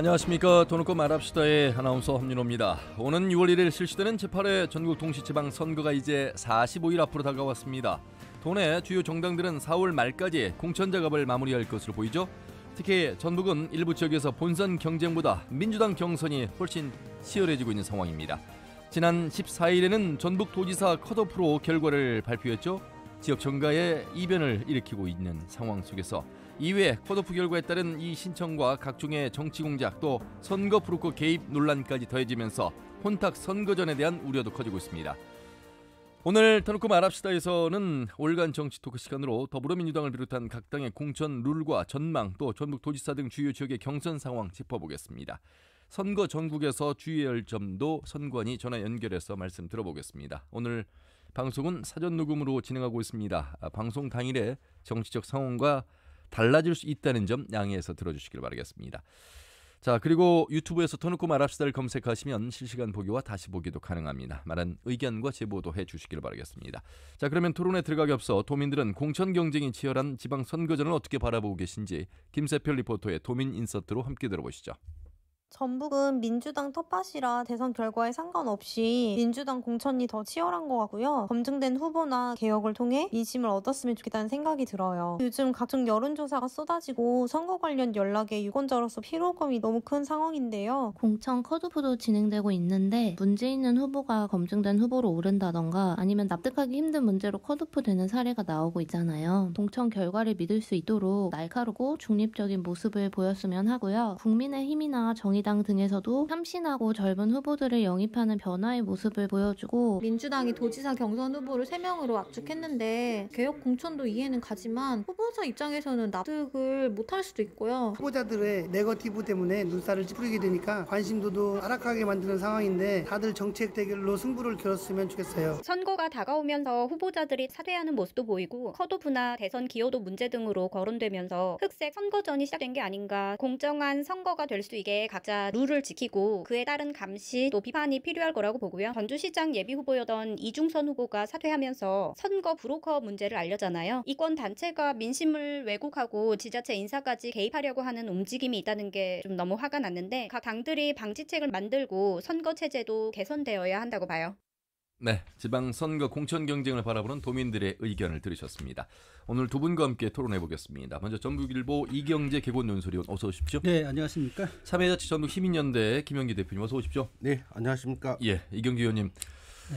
안녕하십니까 돈놓고 말합시다의 아나운서 함윤호입니다. 오는 6월 1일 실시되는 제8회 전국 동시지방 선거가 이제 45일 앞으로 다가왔습니다. 도내 주요 정당들은 4월 말까지 공천 작업을 마무리할 것으로 보이죠. 특히 전북은 일부 지역에서 본선 경쟁보다 민주당 경선이 훨씬 치열해지고 있는 상황입니다. 지난 14일에는 전북 도지사 컷오프로 결과를 발표했죠. 지역 정가에 이변을 일으키고 있는 상황 속에서 이외 컷오프 결과에 따른 이 신청과 각종의 정치 공작 또 선거 브로커 개입 논란까지 더해지면서 혼탁 선거전에 대한 우려도 커지고 있습니다. 오늘 터놓고 말합시다에서는 올간 정치 토크 시간으로 더불어민주당을 비롯한 각 당의 공천 룰과 전망 또 전북 도지사 등 주요 지역의 경선 상황 짚어보겠습니다. 선거 전국에서 주의할 점도 선관위 전화 연결해서 말씀 들어보겠습니다. 오늘 방송은 사전 녹음으로 진행하고 있습니다. 아, 방송 당일에 정치적 상황과 달라질 수 있다는 점 양해해서 들어주시길 바라겠습니다. 자 그리고 유튜브에서 터놓고 말합시다를 검색하시면 실시간 보기와 다시 보기도 가능합니다. 많은 의견과 제보도 해주시길 바라겠습니다. 자 그러면 토론에 들어가기 앞서 도민들은 공천 경쟁이 치열한 지방 선거전을 어떻게 바라보고 계신지 김세표 리포터의 도민 인서트로 함께 들어보시죠. 전북은 민주당 텃밭이라 대선 결과에 상관없이 민주당 공천이 더 치열한 것 같고요. 검증된 후보나 개혁을 통해 민심을 얻었으면 좋겠다는 생각이 들어요. 요즘 각종 여론조사가 쏟아지고 선거 관련 연락에 유권자로서 피로감이 너무 큰 상황인데요. 공천 컷오프도 진행되고 있는데 문제 있는 후보가 검증된 후보로 오른다던가 아니면 납득하기 힘든 문제로 컷오프 되는 사례가 나오고 있잖아요. 동천 결과를 믿을 수 있도록 날카롭고 중립적인 모습을 보였으면 하고요. 국민의 힘이나 정의 정의당 등에서도 참신하고 젊은 후보들을 영입하는 변화의 모습을 보여주고 민주당이 도지사 경선 후보를 3명으로 압축했는데 개혁 공천도 이해는 가지만 후보자 입장에서는 납득을 못할 수도 있고요. 후보자들의 네거티브 때문에 눈살을 찌푸리게 되니까 관심도도 하락하게 만드는 상황인데 다들 정책 대결로 승부를 겨뤘으면 좋겠어요. 선거가 다가오면서 후보자들이 사퇴하는 모습도 보이고 컷오프나 대선 기여도 문제 등으로 거론되면서 흑색 선거전이 시작된 게 아닌가 공정한 선거가 될 수 있게 각자 각자 룰을 지키고 그에 따른 감시 또 비판이 필요할 거라고 보고요. 전주시장 예비 후보였던 이중선 후보가 사퇴하면서 선거 브로커 문제를 알렸잖아요. 이권 단체가 민심을 왜곡하고 지자체 인사까지 개입하려고 하는 움직임이 있다는 게 좀 너무 화가 났는데 각 당들이 방지책을 만들고 선거 체제도 개선되어야 한다고 봐요. 네, 지방 선거 공천 경쟁을 바라보는 도민들의 의견을 들으셨습니다. 오늘 두 분과 함께 토론해 보겠습니다. 먼저 전북일보 이경재 개곤 논소리원 어서 오십시오. 네, 안녕하십니까? 참여자치 전북 희민연대 김영기 대표님 어서 오십시오. 네, 안녕하십니까? 예, 이경기 의원님. 네.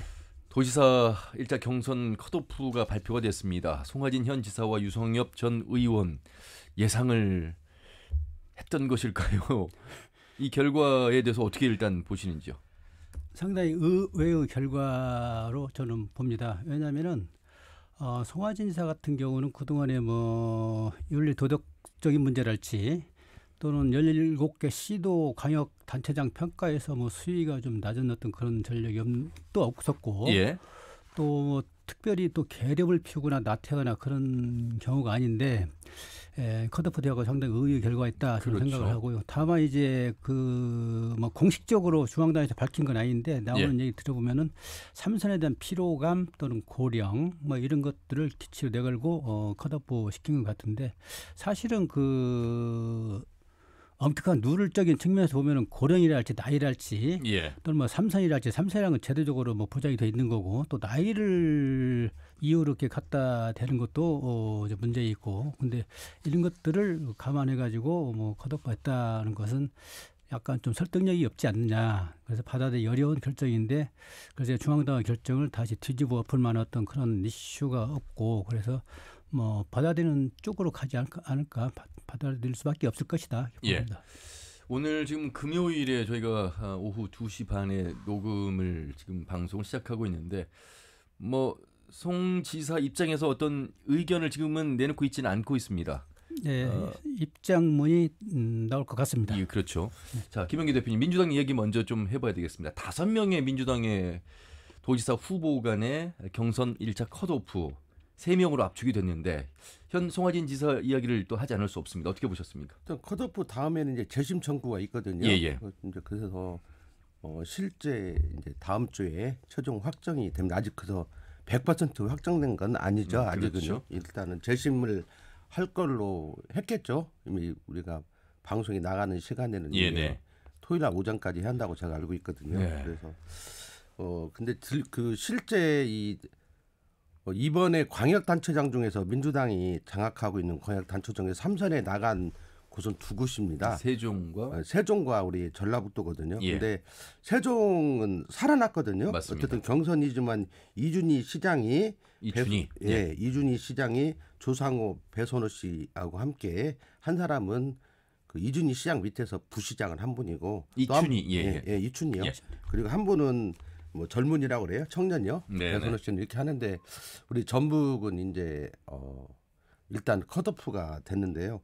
도지사 일자 경선 컷오프가 발표가 됐습니다. 송하진 현 지사와 유성엽 전 의원 예상을 했던 것일까요? 이 결과에 대해서 어떻게 일단 보시는지요? 상당히 의외의 결과로 저는 봅니다. 왜냐하면은 어, 송하진 지사 같은 경우는 그동안에 뭐 윤리 도덕적인 문제랄지 또는 17개 시도 광역 단체장 평가에서 뭐 수위가 좀 낮은 어떤 그런 전력이 또 없었고 예. 또 특별히 또 계력을 피우거나 나태하거나 그런 경우가 아닌데 에, 컷오프 되어가 상당히 의의 결과가 있다 저는 그렇죠. 생각을 하고요. 다만 이제 그뭐 공식적으로 중앙당에서 밝힌 건 아닌데 나오는 예. 얘기 들어보면은 삼선에 대한 피로감 또는 고령 뭐 이런 것들을 기치로 내걸고 어, 컷오프 시킨 것 같은데 사실은 그 엄격한 누를적인 측면에서 보면은 고령이랄지 나이랄지 예. 또는 뭐 삼선이랄지 삼선이라는 건 제도적으로 뭐 보장이 돼 있는 거고 또 나이를 이유로 이렇게 갖다 대는 것도 어 이제 문제 있고 근데 이런 것들을 감안해 가지고 뭐 컷오프했다는 것은 약간 좀 설득력이 없지 않느냐. 그래서 받아들이 어려운 결정인데 그래서 중앙당의 결정을 다시 뒤집어 엎을 만한 어떤 그런 이슈가 없고 그래서 뭐 받아들이는 쪽으로 가지 않을까, 않을까 받아들일 수밖에 없을 것이다. 예. 오늘 지금 금요일에 저희가 오후 2시 반에 녹음을 지금 방송을 시작하고 있는데 뭐 송 지사 입장에서 어떤 의견을 지금은 내놓고 있지는 않고 있습니다. 네, 어, 입장문이 음, 나올 것 같습니다. 예, 그렇죠. 네. 자, 김영기 대표님, 민주당 이야기 먼저 좀 해봐야 되겠습니다. 다섯 명의 민주당의 도지사 후보 간의 경선 1차 컷오프 세 명으로 압축이 됐는데 현 송하진 지사 이야기를 또 하지 않을 수 없습니다. 어떻게 보셨습니까? 컷오프 다음에는 이제 재심 청구가 있거든요. 예, 예. 이제 그래서 어, 실제 이제 다음 주에 최종 확정이 됩니다. 아직 그래서 100% 확정된 건 아니죠. 음, 아직은요. 그렇죠. 일단은 재심을 할 걸로 했겠죠. 이미 우리가 방송이 나가는 시간에는 예, 네. 토요일 날 오전까지 한다고 제가 알고 있거든요. 네. 그래서 어 근데 들, 그 실제 이 어, 이번에 광역 단체장 중에서 민주당이 장악하고 있는 광역 단체장에 삼선에 나간 곳은 두 곳입니다. 세종과 어, 세종과 우리 전라북도거든요. 예. 근데 세종은 살아났거든요. 맞습니다. 어쨌든 경선이지만 이준희 시장이 이춘희 배- 예, 이준희 시장이 조상호 배선호 씨하고 함께 한 사람은 그 이준희 시장 밑에서 부시장을 한 분이고 또 한- 이춘희, 예, 예, 예. 예, 이춘희요. 예. 그리고 한 분은 뭐 젊은이라고 그래요. 청년요. 네, 배선호 네. 씨는 이렇게 하는데 우리 전북은 이제 어 일단 컷오프가 됐는데요.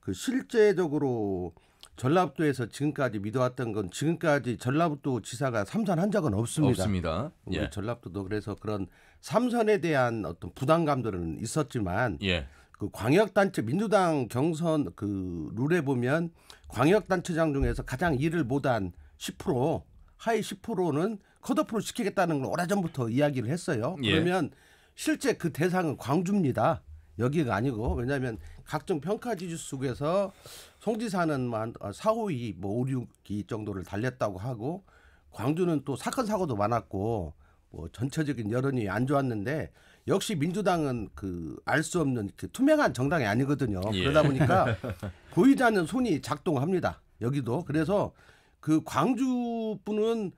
그 실제적으로 전라북도에서 지금까지 믿어왔던 건 지금까지 전라북도 지사가 삼선한 적은 없습니다. 없습니다. 우리 예. 전라북도도 그래서 그런 삼선에 대한 어떤 부담감들은 있었지만 예. 그 광역단체 민주당 경선 그 룰에 보면 광역단체장 중에서 가장 일을 못한 10% 하위 10%는 컷오프를 시키겠다는 걸 오래전부터 이야기를 했어요. 예. 그러면 실제 그 대상은 광주입니다. 여기가 아니고 왜냐하면 각종 평가 지수 속에서 송지사는 뭐 4, 5, 2, 뭐 5, 6위 정도를 달렸다고 하고 광주는 또 사건 사고도 많았고 뭐 전체적인 여론이 안 좋았는데 역시 민주당은 그 알 수 없는 그 투명한 정당이 아니거든요. 예. 그러다 보니까 보이지 않는 손이 작동합니다. 여기도 그래서 그 광주 분은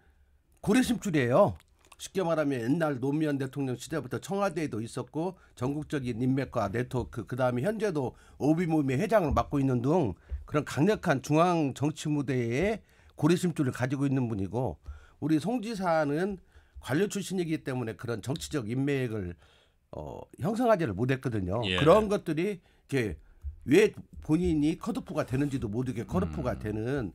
고래심줄이에요. 쉽게 말하면 옛날 노무현 대통령 시대부터 청와대에도 있었고 전국적인 인맥과 네트워크 그 다음에 현재도 오비모임의 회장을 맡고 있는 등 그런 강력한 중앙 정치 무대에 고래심줄을 가지고 있는 분이고 우리 송 지사는 관료 출신이기 때문에 그런 정치적 인맥을 어, 형성하지를 못했거든요. 예. 그런 것들이 이렇게 왜 본인이 컷오프가 되는지도 모르게 음. 컷오프가 되는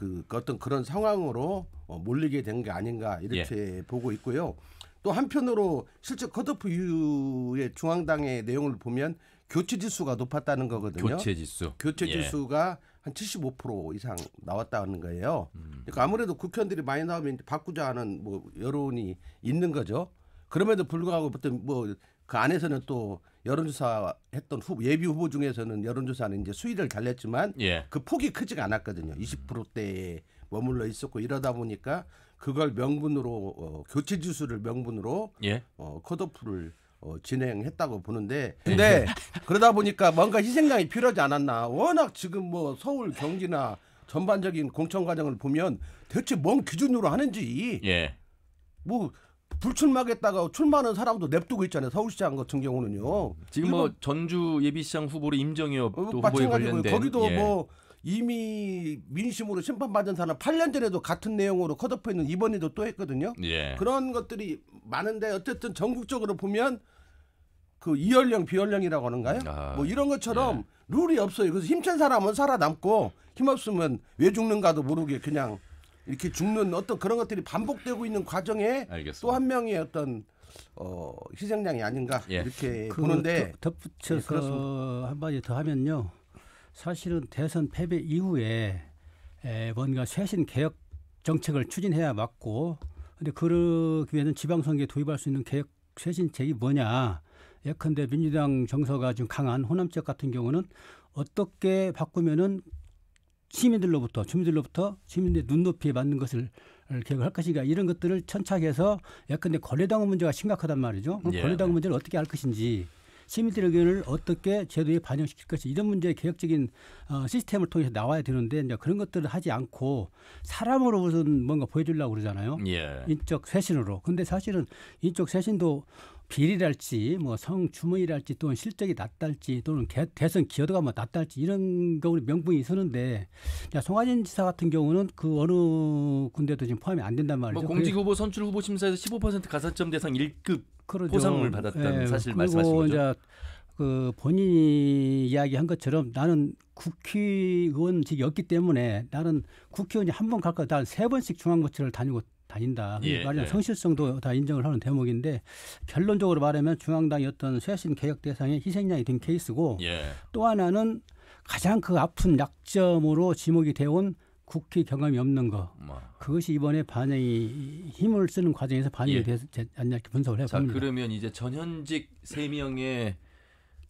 그 어떤 그런 상황으로 어, 몰리게 된 게 아닌가 이렇게 예. 보고 있고요. 또 한편으로 실제 컷오프 이후의 중앙당의 내용을 보면 교체 지수가 높았다는 거거든요. 교체 지수. 교체 예. 지수가 한 75% 이상 나왔다는 거예요. 음. 그러니까 아무래도 국회의원들이 많이 나오면 바꾸자 하는 뭐 여론이 있는 거죠. 그럼에도 불구하고 어떤 뭐그 안에서는 또 여론조사 했던 후 예비 후보 중에서는 여론조사는 이제 수위를 달랬지만 예. 그 폭이 크지가 않았거든요. 20%대에 머물러 있었고 이러다 보니까 그걸 명분으로 어, 교체 지수를 명분으로 예. 어, 컷오프를 어, 진행했다고 보는데 근데 그러다 보니까 뭔가 희생양이 필요하지 않았나 워낙 지금 뭐 서울 경기나 전반적인 공천 과정을 보면 대체 뭔 기준으로 하는지 예. 뭐 불출마하겠다가 출마하는 사람도 냅두고 있잖아요 서울시장 같은 경우는요 지금 뭐 전주 예비시장 후보로 임정엽 어, 또 후보에 관련된 거기도 예. 뭐 이미 민심으로 심판받은 사람 8년 전에도 같은 내용으로 컷오프했는 이번에도 또 했거든요 예. 그런 것들이 많은데 어쨌든 전국적으로 보면 그 이연령 비연령이라고 하는가요? 아, 뭐 이런 것처럼 예. 룰이 없어요. 그래서 힘찬 사람은 살아남고 힘 없으면 왜 죽는가도 모르게 그냥 이렇게 죽는 어떤 그런 것들이 반복되고 있는 과정에. 또 한 명의 어떤 어, 희생양이 아닌가 예. 이렇게 그 보는데 덧- 예, 덧붙여서 그렇습니다. 한마디 더 하면요. 사실은 대선 패배 이후에 에, 뭔가 쇄신 개혁 정책을 추진해야 맞고 근데 그러기 위해서는 지방선거에 도입할 수 있는 개혁 쇄신책이 뭐냐. 예컨대 민주당 정서가 좀 강한 호남 지역 같은 경우는 어떻게 바꾸면은 시민들로부터 주민들로부터 시민들의 눈높이에 맞는 것을 개혁을 할 것인가 이런 것들을 천착해서 예컨대 권리당원 문제가 심각하단 말이죠. 그럼 예. 문제를 어떻게 할 것인지 시민들의 의견을 어떻게 제도에 반영시킬 것인지 이런 문제의 개혁적인 어, 시스템을 통해서 나와야 되는데 이제 그런 것들을 하지 않고 사람으로 무슨 뭔가 보여주려고 그러잖아요. 예. 인적 쇄신으로. 근데 사실은 인적 쇄신도 비리랄지 뭐 성주머니랄지 또는 실적이 낮달지 또는 개- 대선 기여도가 뭐 낮달지 이런 경우는 명분이 있었는데 야, 송하진 지사 같은 경우는 그 어느 군데도 지금 포함이 안 된단 말이죠. 뭐 공직 후보 선출 후보 심사에서 15% 가산점 대상 1급 그러죠. 포상을 받았다는 사실 말씀하신 거죠? 이제 그 본인이 이야기한 것처럼 나는 국회의원직이었기 때문에 나는 국회의원이 한 번 갈까 나는 세 번씩 중앙고시를 다니고 다닌다. 예, 말이야 예. 성실성도 다 인정을 하는 대목인데 결론적으로 말하면 중앙당이 어떤 쇄신 개혁 대상의 희생양이 된 케이스고 예. 또 하나는 가장 그 아픈 약점으로 지목이 되어온 국회 경험이 없는 거. 뭐. 그것이 이번에 반영이 힘을 쓰는 과정에서 반영이 예. 되지 않냐 이렇게 분석을 자 해봅니다. 그러면 이제 전현직 세 명의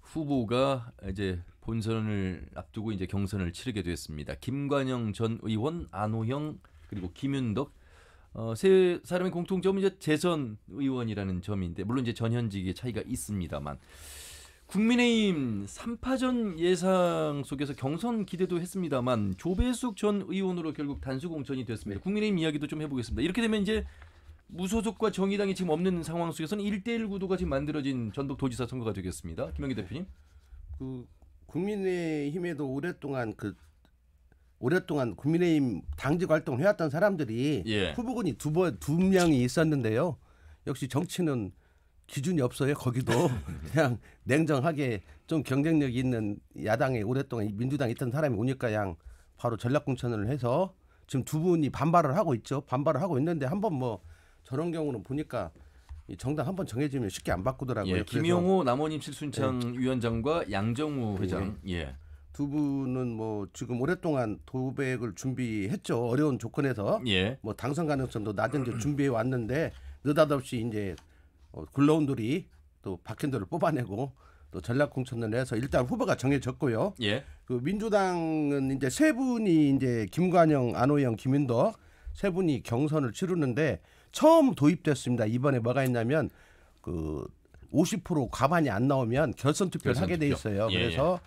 후보가 이제 본선을 앞두고 이제 경선을 치르게 됐습니다. 김관영 전 의원, 안호영 그리고 김윤덕 어, 세 사람의 공통점은 이제 재선 의원이라는 점인데 물론 이제 전현직의 차이가 있습니다만 국민의힘 3파전 예상 속에서 경선 기대도 했습니다만 조배숙 전 의원으로 결국 단수 공천이 됐습니다. 국민의힘 이야기도 좀 해보겠습니다. 이렇게 되면 이제 무소속과 정의당이 지금 없는 상황 속에서는 1대1 구도가 지금 만들어진 전북 도지사 선거가 되겠습니다. 김영기 대표님. 그 국민의힘에도 오랫동안 그 오랫동안 국민의힘 당직 활동을 해왔던 사람들이 예. 후보군이 두 번 두 명이 있었는데요. 역시 정치는 기준이 없어요. 거기도 그냥 냉정하게 좀 경쟁력 있는 야당에 오랫동안 민주당에 있던 사람이 오니까 그냥 바로 전략공천을 해서 지금 두 분이 반발을 하고 있죠. 반발을 하고 있는데 한번 뭐 저런 경우는 보니까 이 정당 한 번 정해지면 쉽게 안 바꾸더라고요. 예. 김용호 남원임 칠순창 위원장과 양정우 회장. 예. 두 분은 뭐 지금 오랫동안 도백을 준비했죠. 어려운 조건에서 예. 뭐 당선 가능성도 낮은데 준비해 왔는데 느닷없이 이제 어, 굴러온 돌이 또 박현도를 뽑아내고 또 전략 공천을 해서 일단 후보가 정해졌고요. 예. 그 민주당은 이제 세 분이 이제 김관영, 안호영, 김윤덕 세 분이 경선을 치르는데 처음 도입됐습니다. 이번에 뭐가 있냐면 그 50% 과반이 안 나오면 결선 투표를 결선 하게 돼 투표. 있어요. 예, 그래서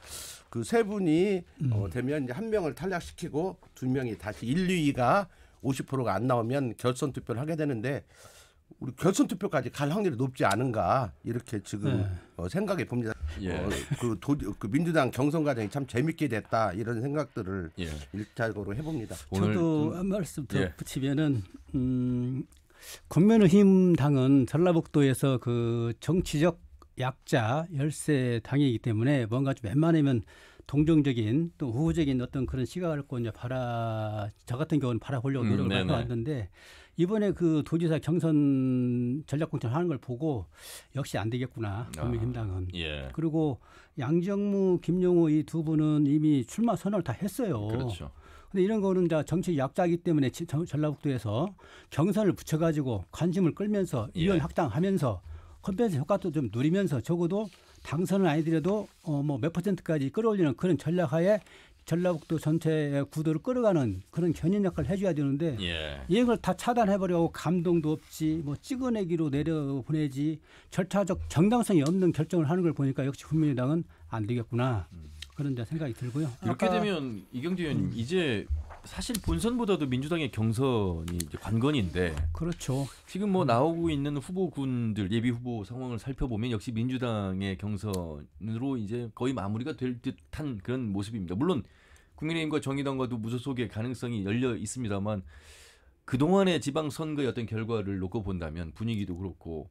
그 세 분이 어, 되면 이제 한 명을 탈락시키고 두 명이 다시 1, 2위가 50%가 안 나오면 결선 투표를 하게 되는데 우리 결선 투표까지 갈 확률이 높지 않은가 이렇게 지금 네. 어, 생각해 봅니다. 예. 어, 그, 도, 그 민주당 경선 과정이 참 재밌게 됐다 이런 생각들을 예. 일차적으로 해봅니다. 오늘 저도 좀- 한 말씀 더 예. 붙이면은 음, 국민의힘 당은 전라북도에서 그 정치적 약자 열세 당이기 때문에 뭔가 좀 웬만하면 동정적인 또 우호적인 어떤 그런 시각을 갖고 이제 바라 저 같은 경우는 바라보려고 음, 노력을 네네. 해왔는데 이번에 그 도지사 경선 전략공천 하는 걸 보고 역시 안 되겠구나 국민의힘 당은 예. 그리고 양정무, 김용호 이 두 분은 이미 출마 선언을 다 했어요. 그렇죠. 근데 이런 거는 이제 정치 약자이기 때문에 전- 전라북도에서 경선을 붙여가지고 관심을 끌면서 예. 외연 확장하면서 컨벤션 효과도 좀 누리면서 적어도 당선은 아니더라도 어 뭐 몇 퍼센트까지 끌어올리는 그런 전략하에 전라북도 전체의 구도를 끌어가는 그런 견인 역할을 해줘야 되는데 예. 이런 걸다 차단해버리고 감동도 없지 뭐 찍어내기로 내려보내지 절차적 정당성이 없는 결정을 하는 걸 보니까 역시 국민의당은 안 되겠구나 그런 이제 생각이 들고요. 이렇게 음. 되면 이경재 의원님 이제 사실 본선보다도 민주당의 경선이 관건인데 그렇죠. 지금 뭐 나오고 있는 후보군들 예비 후보 상황을 살펴보면 역시 민주당의 경선으로 이제 거의 마무리가 될 듯한 그런 모습입니다. 물론 국민의힘과 정의당과도 무소속의 가능성이 열려 있습니다만 그 동안의 지방 선거의 어떤 결과를 놓고 본다면 분위기도 그렇고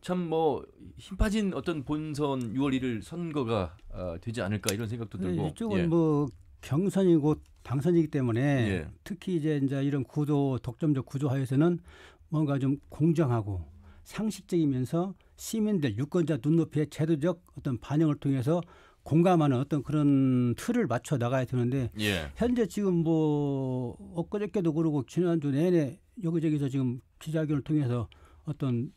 참뭐힘 빠진 어떤 본선 6월 1일 선거가 아, 되지 않을까 이런 생각도 들고 네, 이쪽은 예. 뭐 경선이고 당선이기 때문에 예. 특히 이제 이제 이런 구도 독점적 구조하에서는 뭔가 좀 공정하고 상식적이면서 시민들 유권자 눈높이에 제도적 어떤 반영을 통해서 공감하는 어떤 그런 틀을 맞춰 나가야 되는데 예. 현재 지금 뭐 엊그저께도 그러고 지난주 내내 여기저기서 지금 기자회견을 통해서 어떤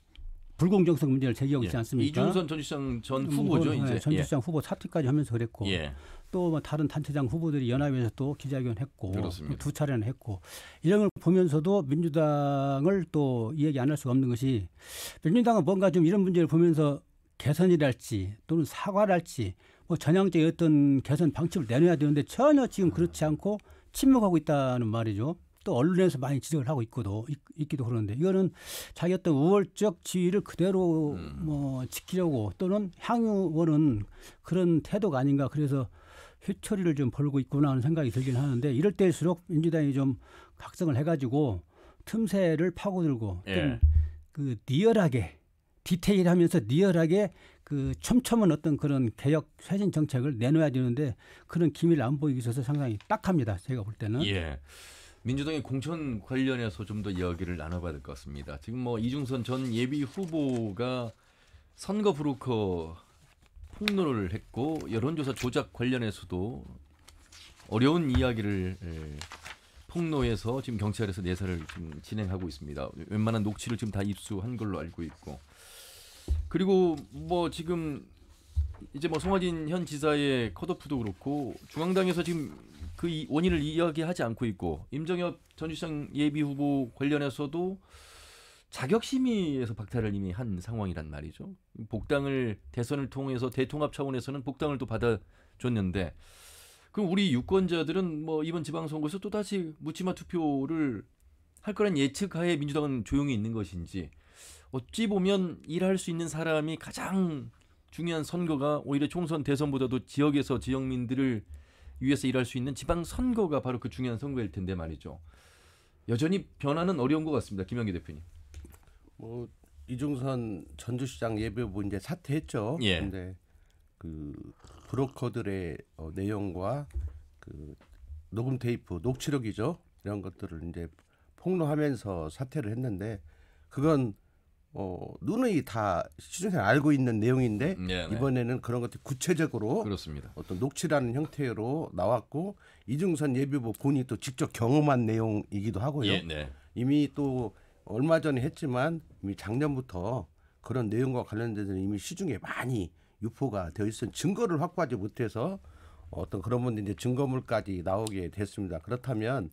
불공정성 문제를 제기하고 있지 예. 않습니까? 이준선 전 시장 전 음, 후보죠 뭐, 이제 네, 전 예. 시장 후보 사퇴까지 하면서 그랬고 예. 또뭐 다른 단체장 후보들이 연합에서 또 기자회견 했고 그렇습니다. 두 차례나 했고 이런 걸 보면서도 민주당을 또 이야기 안 할 수가 없는 것이 민주당은 뭔가 좀 이런 문제를 보면서 개선이랄지 또는 사과랄지 뭐 전향적인 어떤 개선 방침을 내놔야 되는데 전혀 지금 그렇지 않고 침묵하고 있다는 말이죠. 또 언론에서 많이 지적을 하고 있고도 있, 있기도 그러는데 이거는 자기 어떤 우월적 지위를 그대로 음. 뭐 지키려고 또는 향후로는 그런 태도가 아닌가 그래서 휘처리를 좀 벌고 있구나 하는 생각이 들긴 하는데 이럴 때일수록 민주당이 좀 각성을 해가지고 틈새를 파고들고 예. 좀그 리얼하게 디테일하면서 리얼하게 그 촘촘한 어떤 그런 개혁 쇄신 정책을 내놓아야 되는데 그런 기미를 안 보이기 있어서 상당히 딱합니다. 제가 볼 때는. 예. 민주당의 공천 관련해서 좀 더 이야기를 나눠봐야 될 것 같습니다. 지금 뭐 이중선 전 예비 후보가 선거 브로커 폭로를 했고 여론조사 조작 관련해서도 어려운 이야기를 예, 폭로해서 지금 경찰에서 내사를 지금 진행하고 있습니다. 웬만한 녹취를 지금 다 입수한 걸로 알고 있고 그리고 뭐 지금 이제 뭐 송화진 현 지사의 컷오프도 그렇고 중앙당에서 지금 그 이- 원인을 이야기하지 않고 있고 임정엽 전주시장 예비 후보 관련해서도 자격심의에서 박탈을 이미 한 상황이란 말이죠. 복당을 대선을 통해서 대통합 차원에서는 복당을 또 받아줬는데 그럼 우리 유권자들은 뭐 이번 지방선거에서 또 다시 묻지마 투표를 할 거란 예측하에 민주당은 조용히 있는 것인지 어찌 보면 일할 수 있는 사람이 가장 중요한 선거가 오히려 총선 대선보다도 지역에서 지역민들을 위해서 일할 수 있는 지방 선거가 바로 그 중요한 선거일 텐데 말이죠. 여전히 변화는 어려운 것 같습니다. 김영기 대표님. 뭐 이중선 전주시장 예배후보 이제 사퇴했죠. 예. 근데 그 브로커들의 어, 내용과 그 녹음 테이프, 녹취록이죠. 이런 것들을 이제 폭로하면서 사퇴를 했는데 그건 어 누누이 다 시중에 알고 있는 내용인데 네, 네. 이번에는 그런 것들 구체적으로 그렇습니다. 어떤 녹취라는 형태로 나왔고 이중선 예비후보 본인이 또 직접 경험한 내용이기도 하고요. 예, 네. 이미 또 얼마 전에 했지만 이미 작년부터 그런 내용과 관련돼서 이미 시중에 많이 유포가 되어 있은 증거를 확보하지 못해서 어떤 그런 분들 이제 증거물까지 나오게 됐습니다. 그렇다면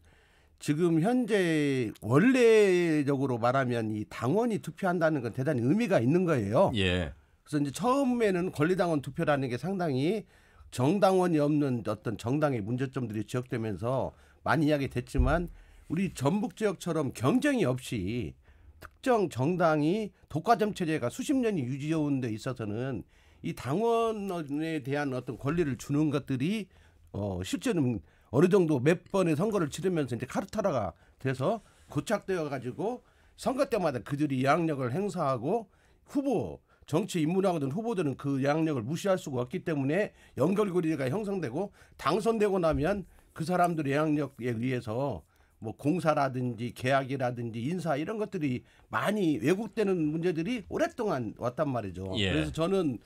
지금 현재 원래적으로 말하면 이 당원이 투표한다는 건 대단히 의미가 있는 거예요. 예. 그래서 이제 처음에는 권리당원 투표라는 게 상당히 정당원이 없는 어떤 정당의 문제점들이 지적되면서 많이 이야기 됐지만 우리 전북 지역처럼 경쟁이 없이 특정 정당이 독과점 체제가 수십 년이 유지해온 데 있어서는 이 당원에 대한 어떤 권리를 주는 것들이 어 실제는 어느 정도 몇 번의 선거를 치르면서 이제 카르타라가 돼서 고착되어 가지고 선거 때마다 그들이 양력을 행사하고 후보 정치 입문하거든 후보들은 그 양력을 무시할 수가 없기 때문에 연결고리가 형성되고 당선되고 나면 그 사람들의 양력에 의해서 뭐 공사라든지 계약이라든지 인사 이런 것들이 많이 왜곡되는 문제들이 오랫동안 왔단 말이죠. 예. 그래서 저는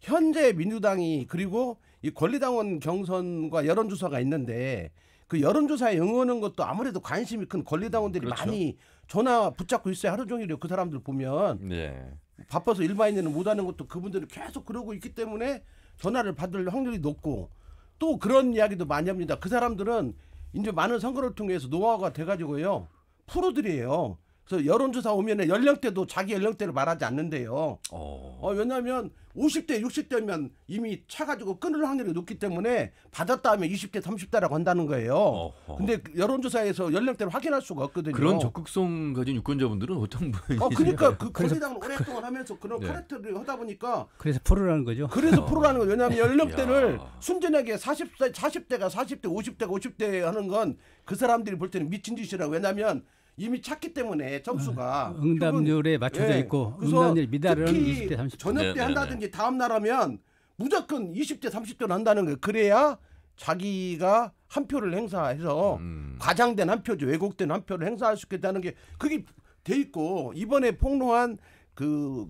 현재 민주당이 그리고 이 권리당원 경선과 여론조사가 있는데 그 여론조사에 응하는 것도 아무래도 관심이 큰 권리당원들이 그렇죠. 많이 전화 붙잡고 있어요. 하루 종일요. 그 사람들 보면 네. 바빠서 일반인은 못하는 것도 그분들이 계속 그러고 있기 때문에 전화를 받을 확률이 높고 또 그런 이야기도 많이 합니다. 그 사람들은 이제 많은 선거를 통해서 노하우가 돼가지고요 프로들이에요. 그래서 여론조사 오면은 연령대도 자기 연령대를 말하지 않는데요. 어. 어, 왜냐하면 50대, 60대면 이미 차가지고 끊을 확률이 높기 때문에 받았다 하면 20대, 30대라고 한다는 거예요. 어허. 근데 그 여론조사에서 연령대를 확인할 수가 없거든요. 그런 적극성 가진 유권자분들은 어떤 분이 어, 그러니까 그 권리당을 오랫동안 하면서 그런 네. 카레트를 하다 보니까 그래서 프로라는 거죠. 그래서 프로라는 거예요. 왜냐하면 연령대를 야. 순전하게 40대, 40대가 40대, 50대가 50대 하는 건 그 사람들이 볼 때는 미친 짓이라고. 왜냐하면 이미 찾기 때문에 점수가 응답률에 맞춰져 예. 있고 그래서 응답률 미달은 특히 20대 30대. 저녁 네, 때 네, 한다든지 다음 날 하면 무조건 20대 30대로 한다는 거예요. 그래야 자기가 한 표를 행사해서 음. 과장된 한 표죠. 왜곡된 한 표를 행사할 수 있겠다는 게 그게 돼 있고 이번에 폭로한 그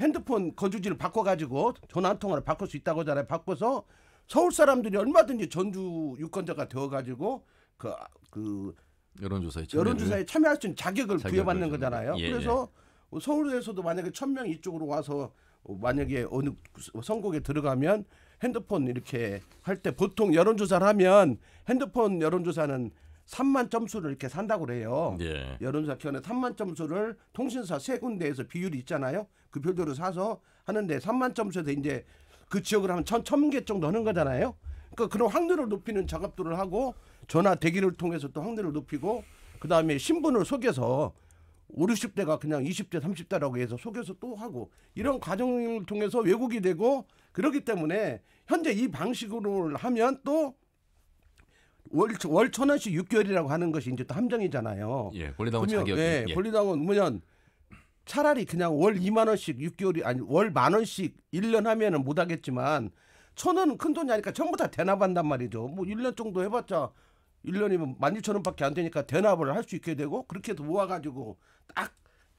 핸드폰 거주지를 바꿔가지고 전화 한 통화를 바꿀 수 있다고 하잖아요. 바꿔서 서울 사람들이 얼마든지 전주 유권자가 되어가지고 그, 그 여론조사에. 여론조사에 참여할 수 있는 자격을 자격을 부여받는 주는 거잖아요. 예, 그래서 서울에서도 만약에 천 명 이쪽으로 와서 어, 만약에 어느 선곡에 들어가면 핸드폰 이렇게 할 때 보통 여론조사를 하면 핸드폰 여론조사는 3만 점수를 이렇게 산다고 그래요. 예. 여론조사 기관에 3만 점수를 통신사 세 군데에서 비율이 있잖아요. 그 별도로 사서 하는데 3만 점수에서 이제 그 지역을 하면 천, 천 개 정도 하는 거잖아요. 그러니까 그런 확률을 높이는 작업들을 하고 전화 대기를 통해서 또 확률을 높이고 그다음에 신분을 속여서 5, 60대가 그냥 20대, 30대라고 해서 속여서 또 하고 이런 과정을 통해서 왜곡이 되고 그렇기 때문에 현재 이 방식으로 하면 또 월, 월 천 원씩 6개월이라고 하는 것이 이제 또 함정이잖아요. 예. 권리당원 자격이. 예, 예. 권리당원 뭐냐면 차라리 그냥 월 2만 원씩 6개월이 아니 월 만 원씩 1년 하면은 못 하겠지만 천 원은 큰 돈이 아니까 전부 다 대납한단 말이죠. 뭐 1년 정도 해봤자 1년이면 12,000원밖에 안 되니까 대납을 할 수 있게 되고 그렇게 해서 모아가지고 딱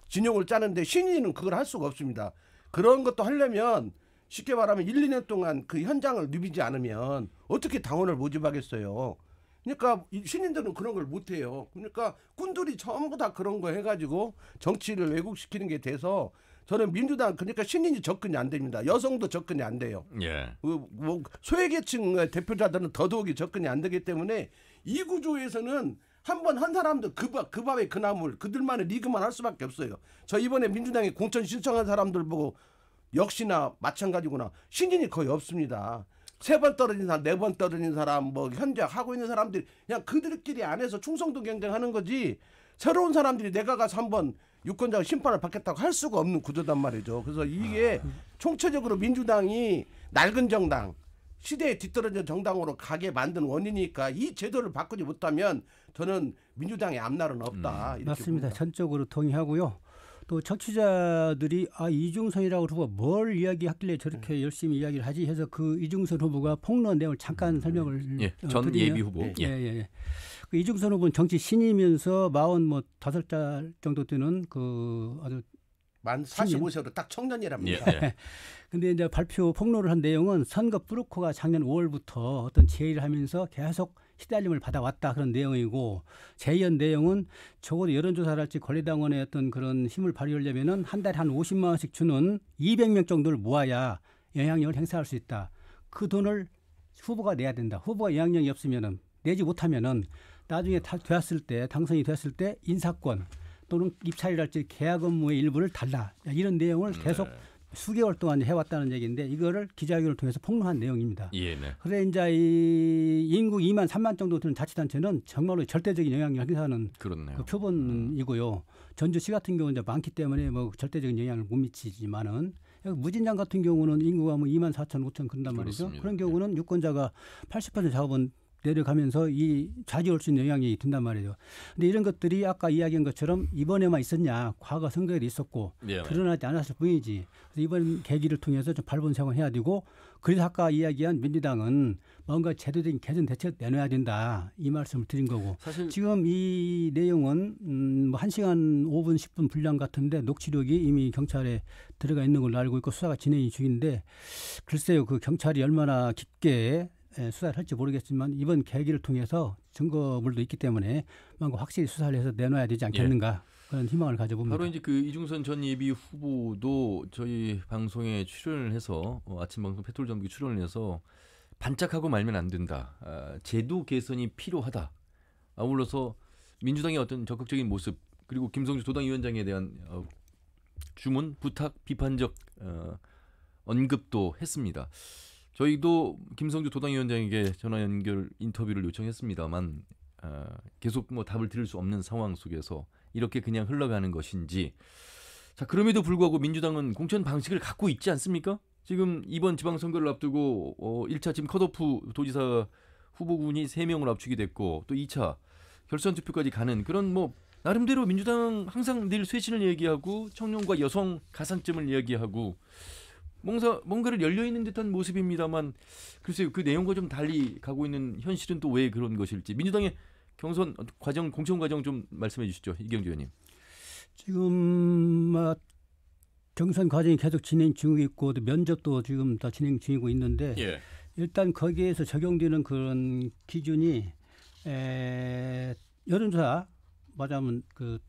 진영을 짜는데 신인은 그걸 할 수가 없습니다. 그런 것도 하려면 쉽게 말하면 1, 2년 동안 그 현장을 누비지 않으면 어떻게 당원을 모집하겠어요. 그러니까 이 신인들은 그런 걸 못해요. 그러니까 꾼들이 전부 다 그런 거 해가지고 정치를 왜곡시키는 게 돼서 저는 민주당 그러니까 신인이 접근이 안 됩니다. 여성도 접근이 안 돼요. 예. 그, 뭐 소외계층 대표자들은 더더욱이 접근이 안 되기 때문에 이 구조에서는 한 번 한 사람도 그, 밥- 그 밥에 그 나물 그들만의 리그만 할 수밖에 없어요. 저 이번에 민주당에 공천 신청한 사람들 보고 역시나 마찬가지구나. 신인이 거의 없습니다. 세 번 떨어진 사람, 네 번 떨어진 사람, 뭐 현재 하고 있는 사람들이 그냥 그들끼리 안에서 충성도 경쟁하는 거지. 새로운 사람들이 내가 가서 한번 유권자가 심판을 받겠다고 할 수가 없는 구조단 말이죠. 그래서 이게 총체적으로 민주당이 낡은 정당, 시대에 뒤떨어진 정당으로 가게 만든 원인이니까 이 제도를 바꾸지 못하면 저는 민주당의 앞날은 없다. 이렇게 맞습니다. 봅니다. 전적으로 동의하고요. 또 청취자들이 아 이중선이라고 후보 뭘 이야기하길래 저렇게 네. 열심히 이야기를 하지 해서 그 이중선 후보가 폭로한 내용을 잠깐 설명을 예, 어, 전 드리면, 예비 후보. 예, 예. 예, 예. 그 이중선 후보는 정치 신이면서 마흔 뭐 다섯 달 정도 되는 그 아주 만 45세로 딱 예. 청년이랍니다. 예. 근데 이제 발표 폭로를 한 내용은 선거 브로커가 작년 5월부터 어떤 제의를 하면서 계속 시달림을 받아왔다 그런 내용이고 제의한 내용은 적어도 여론조사를 할지 권리당원의 어떤 그런 힘을 발휘하려면은 한 달에 한 50만 원씩 주는 200명 정도를 모아야 영향력을 행사할 수 있다. 그 돈을 후보가 내야 된다. 후보가 영향력이 없으면은 내지 못하면은 나중에 다 되었을 때 당선이 되었을 때 인사권 또는 입찰이랄지 계약 업무의 일부를 달라 이런 내용을 계속 네. 수개월 동안 해왔다는 얘기인데 이거를 기자회견을 통해서 폭로한 내용입니다. 예, 네. 그래 이제 이 인구 2만 3만 정도 되는 자치단체는 정말로 절대적인 영향력을 행사하는. 그 표본이고요. 전주시 같은 경우는 이제 많기 때문에 뭐 절대적인 영향을 못 미치지만은 무진장 같은 경우는 인구가 뭐 2만 4천 5천 그런단 말이죠. 그렇습니다. 그런 경우는 유권자가 80% 작업은 내려가면서 이 좌지올 수 있는 영향이 든단 말이죠. 근데 이런 것들이 아까 이야기한 것처럼 이번에만 있었냐 과거 선거에도 있었고 예, 네. 드러나지 않았을 뿐이지. 그래서 이번 계기를 통해서 좀 발본색원 해야 되고 그래서 아까 이야기한 민주당은 뭔가 제도적인 개선 대책을 내놔야 된다 이 말씀을 드린 거고 사실 지금 이 내용은 음, 뭐 1시간 5분 10분 분량 같은데 녹취록이 이미 경찰에 들어가 있는 걸로 알고 있고 수사가 진행 중인데 글쎄요 그 경찰이 얼마나 깊게 에, 수사를 할지 모르겠지만 이번 계기를 통해서 증거물도 있기 때문에 뭔가 확실히 수사를 해서 내놔야 되지 않겠는가 그런 희망을 가져봅니다. 바로 이제 그 이중선 전 예비 후보도 저희 방송에 출연을 해서 어, 아침 방송 페트롤 전국에 출연을 해서 반짝하고 말면 안 된다. 아, 제도 개선이 필요하다. 아울러서 민주당의 어떤 적극적인 모습 그리고 김성주 도당위원장에 대한 어, 주문, 부탁, 비판적 어, 언급도 했습니다. 저희도 김성주 도당위원장에게 전화 연결 인터뷰를 요청했습니다만 어, 계속 뭐 답을 드릴 수 없는 상황 속에서 이렇게 그냥 흘러가는 것인지 자 그럼에도 불구하고 민주당은 공천 방식을 갖고 있지 않습니까? 지금 이번 지방선거를 앞두고 어, 1차 지금 컷오프 도지사 후보군이 3명을 압축이 됐고 또 2차 결선 투표까지 가는 그런 뭐 나름대로 민주당 항상 늘 쇄신을 얘기하고 청년과 여성 가산점을 이야기하고 뭔가 뭔가를 열려 있는 듯한 모습입니다만 글쎄요 그 내용과 좀 달리 가고 있는 현실은 또 왜 그런 것일지 민주당의 경선 과정 공천 과정 좀 말씀해 주시죠 이경주 의원님. 지금 뭐 경선 과정이 계속 진행 중이고 있고 또 면접도 지금 다 진행 중이고 있는데 예. 일단 거기에서 적용되는 그런 기준이 에, 여론조사 맞아면 그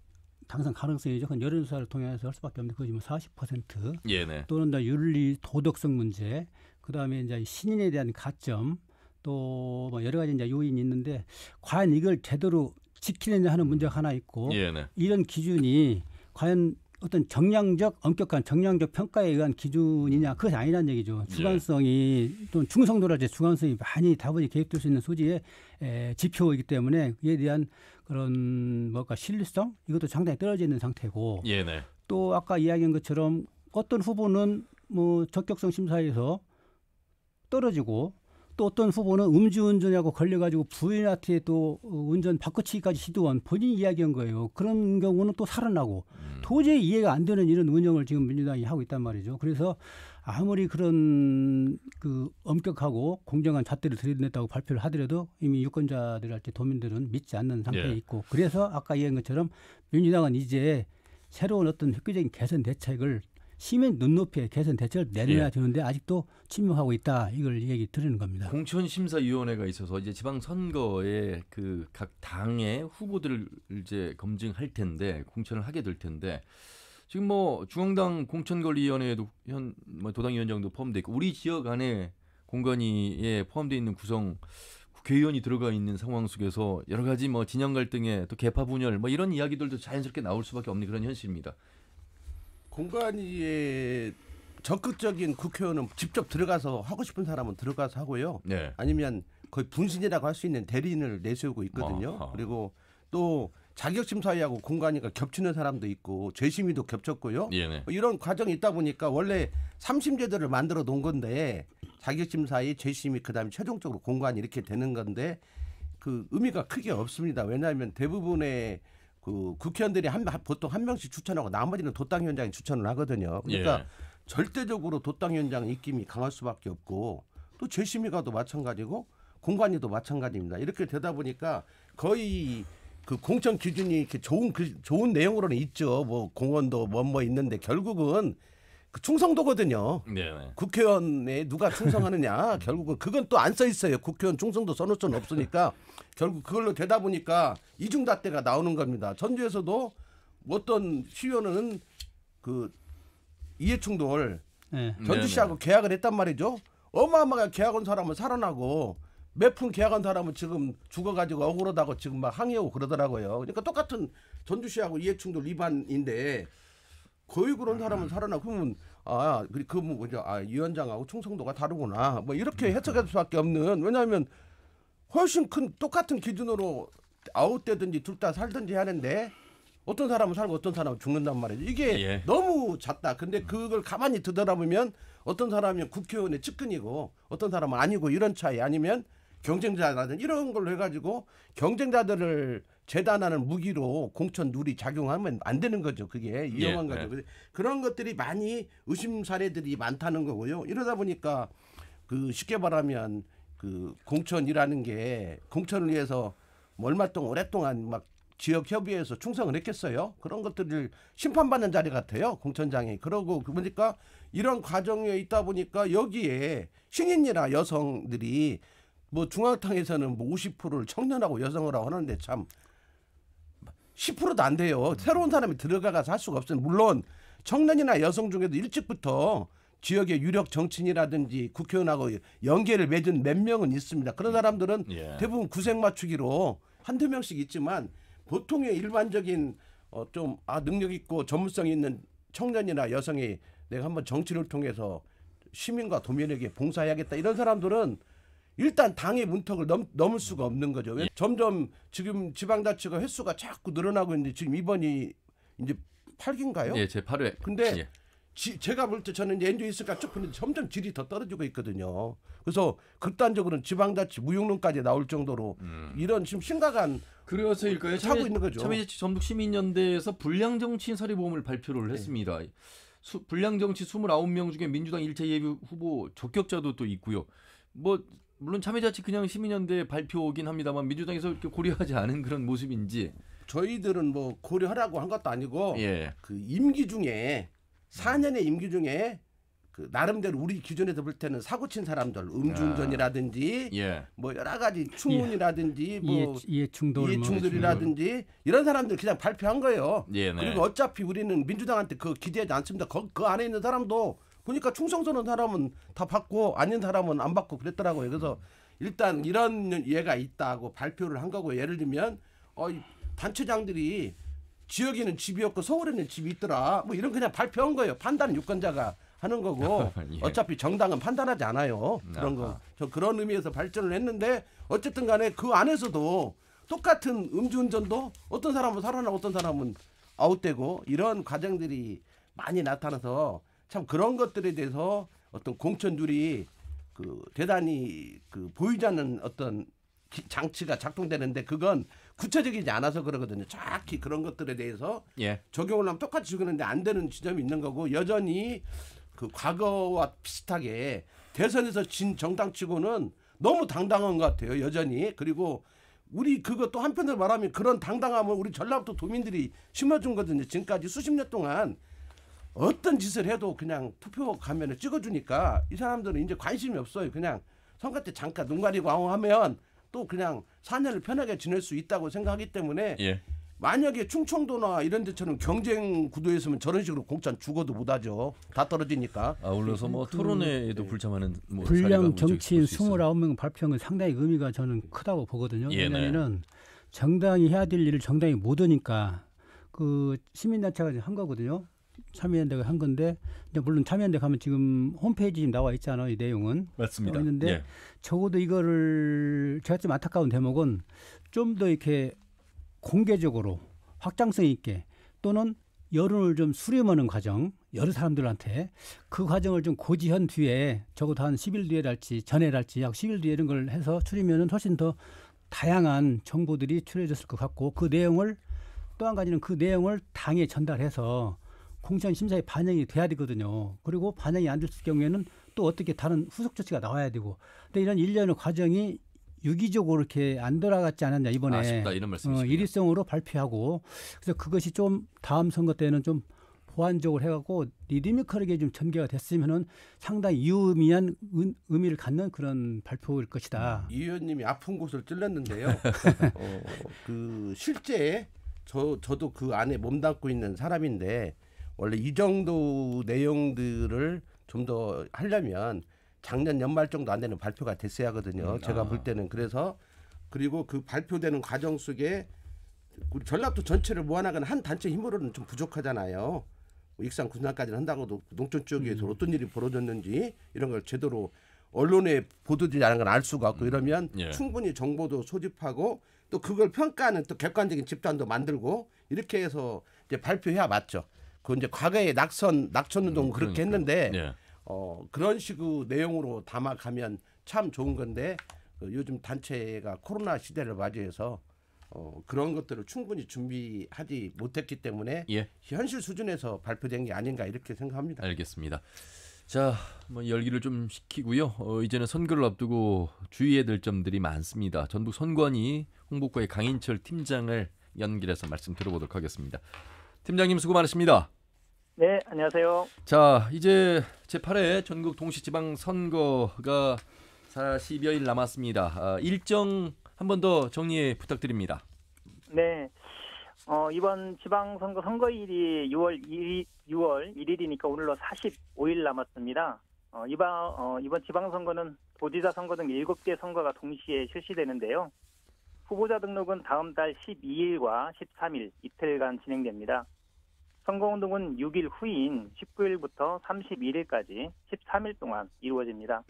당선 가능성이죠. 그건 여론조사를 통해서 할 수밖에 없는데 그거지 뭐40% 예네. 또는 다 윤리 도덕성 문제 그 다음에 이제 신인에 대한 가점 또 뭐 여러 가지 이제 요인이 있는데 과연 이걸 제대로 지키느냐 하는 문제가 하나 있고 예네. 이런 기준이 과연 어떤 정량적 엄격한 정량적 평가에 의한 기준이냐 그것이 아니라는 얘기죠. 예. 주관성이 또 중성도랄지 주관성이 많이 다분히 개입될 수 있는 소지의 에, 지표이기 때문에 이에 대한 그런 뭐가 신뢰성 이것도 상당히 떨어져 있는 상태고 예 네. 또 아까 이야기한 것처럼 어떤 후보는 뭐 적격성 심사에서 떨어지고 또 어떤 후보는 음주운전하고 걸려가지고 부인한테 또 운전 바꿔치기까지 시도한 본인이 이야기한 거예요. 그런 경우는 또 살아나고 음. 도저히 이해가 안 되는 이런 운영을 지금 민주당이 하고 있단 말이죠. 그래서 아무리 그런 그 엄격하고 공정한 잣대를 들여냈다고 발표를 하더라도 이미 유권자들한테 도민들은 믿지 않는 상태에 예. 있고 그래서 아까 이야기한 것처럼 민주당은 이제 새로운 어떤 획기적인 개선 대책을 시민 눈높이의 개선 대책을 내려야 예. 되는데 아직도 침묵하고 있다 이걸 얘기 드리는 겁니다. 공천심사위원회가 있어서 이제 지방 선거에 그 각 당의 후보들을 이제 검증할 텐데 공천을 하게 될 텐데 지금 뭐 중앙당 공천관리위원회에도 현뭐 도당위원장도 포함돼 있고 우리 지역 안에 공간위에 포함되어 있는 구성 국회의원이 들어가 있는 상황 속에서 여러 가지 뭐 진영 갈등에 또 개파 분열 뭐 이런 이야기들도 자연스럽게 나올 수밖에 없는 그런 현실입니다. 공관위에 적극적인 국회의원은 직접 들어가서 하고 싶은 사람은 들어가서 하고요. 네. 아니면 거의 분신이라고 할 수 있는 대리인을 내세우고 있거든요. 아하. 그리고 또 자격심사위하고 공관위가 겹치는 사람도 있고 재심의도 겹쳤고요. 예네. 뭐 이런 과정이 있다 보니까 원래 삼심제도를 만들어 놓은 건데 자격심사위, 재심의 그다음에 최종적으로 공관이 이렇게 되는 건데 그 의미가 크게 없습니다. 왜냐하면 대부분의 그 국회의원들이 한 보통 한 명씩 추천하고 나머지는 도당 위원장이 추천을 하거든요. 그러니까 예. 절대적으로 도당 위원장 입김이 강할 수밖에 없고 또 재심의가도 마찬가지고 공관위도 마찬가지입니다. 이렇게 되다 보니까 거의 그 공천 기준이 이렇게 좋은 그 좋은 내용으로는 있죠. 뭐 공원도 뭐뭐 있는데 결국은 그 충성도거든요. 네네. 국회의원에 누가 충성하느냐 결국은 그건 또 안 써 있어요. 국회의원 충성도 써놓을 수는 없으니까 결국 그걸로 되다 보니까 이중잣대가 나오는 겁니다. 전주에서도 어떤 시의원은 그 이해충돌 예. 전주시하고 계약을 했단 말이죠. 어마어마하게 계약한 사람은 살아나고 몇푼 계약한 사람은 지금 죽어가지고 억울하다고 지금 막 항의하고 그러더라고요. 그러니까 똑같은 전주시하고 이해충돌 위반인데 거의 그런 사람은 살아나고 그러면 아, 그, 그, 뭐, 뭐죠. 아, 이 위원장하고 충성도가 다르구나. 뭐, 이렇게 해석할 수밖에 없는, 왜냐하면 훨씬 큰, 똑같은 기준으로 아웃되든지 둘 다 살든지 하는데 어떤 사람은 살고 어떤 사람은 죽는단 말이죠. 이게 예. 너무 잦다. 근데 그걸 가만히 되돌아보면 어떤 사람은 국회의원의 측근이고 어떤 사람은 아니고 이런 차이 아니면 경쟁자라든지 이런 걸로 해가지고 경쟁자들을 재단하는 무기로 공천 누리 작용하면 안 되는 거죠. 그게 위험한 예, 거죠. 근데 그런 것들이 많이 의심 사례들이 많다는 거고요. 이러다 보니까 그 쉽게 말하면 그 공천이라는 게 공천을 위해서 뭐 얼마 동안 오랫동안 막 지역 협의회에서 충성을 했겠어요. 그런 것들을 심판받는 자리 같아요. 공천장이. 그러고 그러니까 이런 과정에 있다 보니까 여기에 신인이나 여성들이 뭐 중앙당에서는 뭐 50%를 청년하고 여성이라고 하는데 참 10%도 안 돼요. 새로운 사람이 들어가서 할 수가 없어요. 물론 청년이나 여성 중에도 일찍부터 지역의 유력 정치인이라든지 국회의원하고 연계를 맺은 몇 명은 있습니다. 그런 사람들은 예. 대부분 구색 맞추기로 한두 명씩 있지만 보통의 일반적인 어, 좀 아, 능력 있고 전문성 있는 청년이나 여성이 내가 한번 정치를 통해서 시민과 도민에게 봉사해야겠다 이런 사람들은 일단 당의 문턱을 넘, 넘을 수가 없는 거죠. 왜? 점점 지금 지방자치가 횟수가 자꾸 늘어나고 있는데 지금 이번이 이제 8기인가요? 예, 제 8회. 근데 예. 지- 제가 볼 때 저는 이제 엔조 있을까 쭉 보는데 점점 질이 더 떨어지고 있거든요. 그래서 극단적으로는 지방자치 무용론까지 나올 정도로 음. 이런 지금 심각한 그래서일까요? 차고 참여- 있는 거죠. 참여자치 전북 시민연대에서 불량 정치인 사례보험을 발표를 네. 했습니다. 수, 불량 정치 29명 중에 민주당 1차 예비 후보 적격자도 또 있고요. 뭐 물론 참여자치 그냥 시민연대 발표긴 합니다만 민주당에서 이렇게 고려하지 않은 그런 모습인지 저희들은 뭐 고려하라고 한 것도 아니고 예. 그 임기 중에 4년의 임기 중에 그 나름대로 우리 기준에서 볼 때는 사고 친 사람들 음주운전이라든지 예. 뭐 여러 가지 충문이라든지 이해 뭐 이해 충돌 뭐 이해 충돌 이라든지 이런 사람들 그냥 발표한 거예요. 예, 네. 그리고 어차피 우리는 민주당한테 그 기대하지 않습니다. 그, 그 안에 있는 사람도 보니까 충성스러운 사람은 다 받고 아닌 사람은 안 받고 그랬더라고요. 그래서 일단 이런 예가 있다고 발표를 한 거고 예를 들면 어, 이 단체장들이 지역에는 집이 없고 서울에는 집이 있더라. 뭐 이런 그냥 발표한 거예요. 판단은 유권자가 하는 거고 예. 어차피 정당은 판단하지 않아요. 그런 거. 저 그런 의미에서 발전을 했는데 어쨌든 간에 그 안에서도 똑같은 음주운전도 어떤 사람은 살아나고 어떤 사람은 아웃되고 이런 과정들이 많이 나타나서 참 그런 것들에 대해서 어떤 공천들이 그 대단히 그 보이지 않는 어떤 기- 장치가 작동되는데 그건 구체적이지 않아서 그러거든요. 정확히 그런 것들에 대해서 예. 적용을 하면 똑같이 적용하는데 안 되는 지점이 있는 거고 여전히 그 과거와 비슷하게 대선에서 진 정당 치고는 너무 당당한 것 같아요. 여전히 그리고 우리 그것도 한편으로 말하면 그런 당당함을 우리 전라북도 도민들이 심어준 거든요. 지금까지 수십 년 동안 어떤 짓을 해도 그냥 투표 가면을 찍어주니까 이 사람들은 이제 관심이 없어요. 그냥 선거 때 잠깐 눈 가리고 하면 또 그냥 4년을 편하게 지낼 수 있다고 생각하기 때문에 예. 만약에 충청도나 이런 데처럼 경쟁 구도였으면 저런 식으로 공천 죽어도 못하죠. 다 떨어지니까. 아울러서 뭐 그- 토론회에도 불참하는 뭐 불량 정치인 볼수 있어요. 29명 발표한 건 상당히 의미가 저는 크다고 보거든요. 예, 네. 왜냐하면 정당이 해야 될 일을 정당이 못 하니까 그 시민단체가 이제 한 거거든요. 참여연대가 한 건데 이제 물론 참여연대 가면 지금 홈페이지 나와 있잖아요. 이 내용은 맞습니다. 있는데 예. 적어도 이거를 제가 좀 안타까운 대목은 좀 더 이렇게 공개적으로 확장성 있게 또는 여론을 좀 수렴하는 과정 여러 사람들한테 그 과정을 좀 고지한 뒤에 적어도 한 10일 뒤에랄지 전에랄지 약 10일 뒤에 이런 걸 해서 추리면은 훨씬 더 다양한 정보들이 추려졌을 것 같고 그 내용을 또 한 가지는 그 내용을 당에 전달해서 공천 심사에 반영이 돼야 되거든요. 그리고 반영이 안 됐을 경우에는 또 어떻게 다른 후속 조치가 나와야 되고. 근데 이런 일련의 과정이 유기적으로 이렇게 안 돌아갔지 않았냐 이번에 아쉽다 이런 어, 말씀이시죠. 일위성으로 발표하고 그래서 그것이 좀 다음 선거 때는 좀 보완적으로 해갖고 리드미컬하게 좀 전개가 됐으면은 상당히 유의미한 의- 의미를 갖는 그런 발표일 것이다. 이 의원님이 아픈 곳을 찔렀는데요. 어, 그 실제 저 저도 그 안에 몸담고 있는 사람인데 원래 이 정도 내용들을 좀 더 하려면 작년 연말 정도 안 되는 발표가 됐어야 하거든요. 음, 제가 아. 볼 때는 그래서 그리고 그 발표되는 과정 속에 우리 전라도 전체를 모아나가는 한 단체 힘으로는 좀 부족하잖아요. 뭐 익산 군산까지는 한다고도 농촌 쪽에서 어떤 일이 벌어졌는지 이런 걸 제대로 언론에 보도되지 않은 건알 수가 없고 이러면 예. 충분히 정보도 소집하고 또 그걸 평가하는 또 객관적인 집단도 만들고 이렇게 해서 이제 발표해야 맞죠. 그 이제 과거에 낙선 낙천 운동 음, 그렇게. 했는데 예. 어 그런 식의 내용으로 담아가면 참 좋은 건데 어, 요즘 단체가 코로나 시대를 맞이해서 어, 그런 것들을 충분히 준비하지 못했기 때문에 예. 현실 수준에서 발표된 게 아닌가 이렇게 생각합니다. 알겠습니다. 자, 뭐 열기를 좀 식히고요. 어, 이제는 선거를 앞두고 주의해야 될 점들이 많습니다. 전북 선관위 홍보과의 강인철 팀장을 연결해서 말씀 들어보도록 하겠습니다. 팀장님 수고 많으십니다. 네, 안녕하세요. 자, 이제 제8회 전국 동시지방 선거가 40여일 남았습니다. 아, 일정 한 번 더 정리 부탁드립니다. 네. 어, 이번 지방선거 선거일이 6월 1일, 6월 1일이니까 오늘로 45일 남았습니다. 어, 이번, 어, 이번 지방선거는 도지사 선거 등 7개 선거가 동시에 실시되는데요. 후보자 등록은 다음 달 12일과 13일 이틀간 진행됩니다. 선거운동은 6일 후인 19일부터 31일까지 13일 동안 이루어집니다.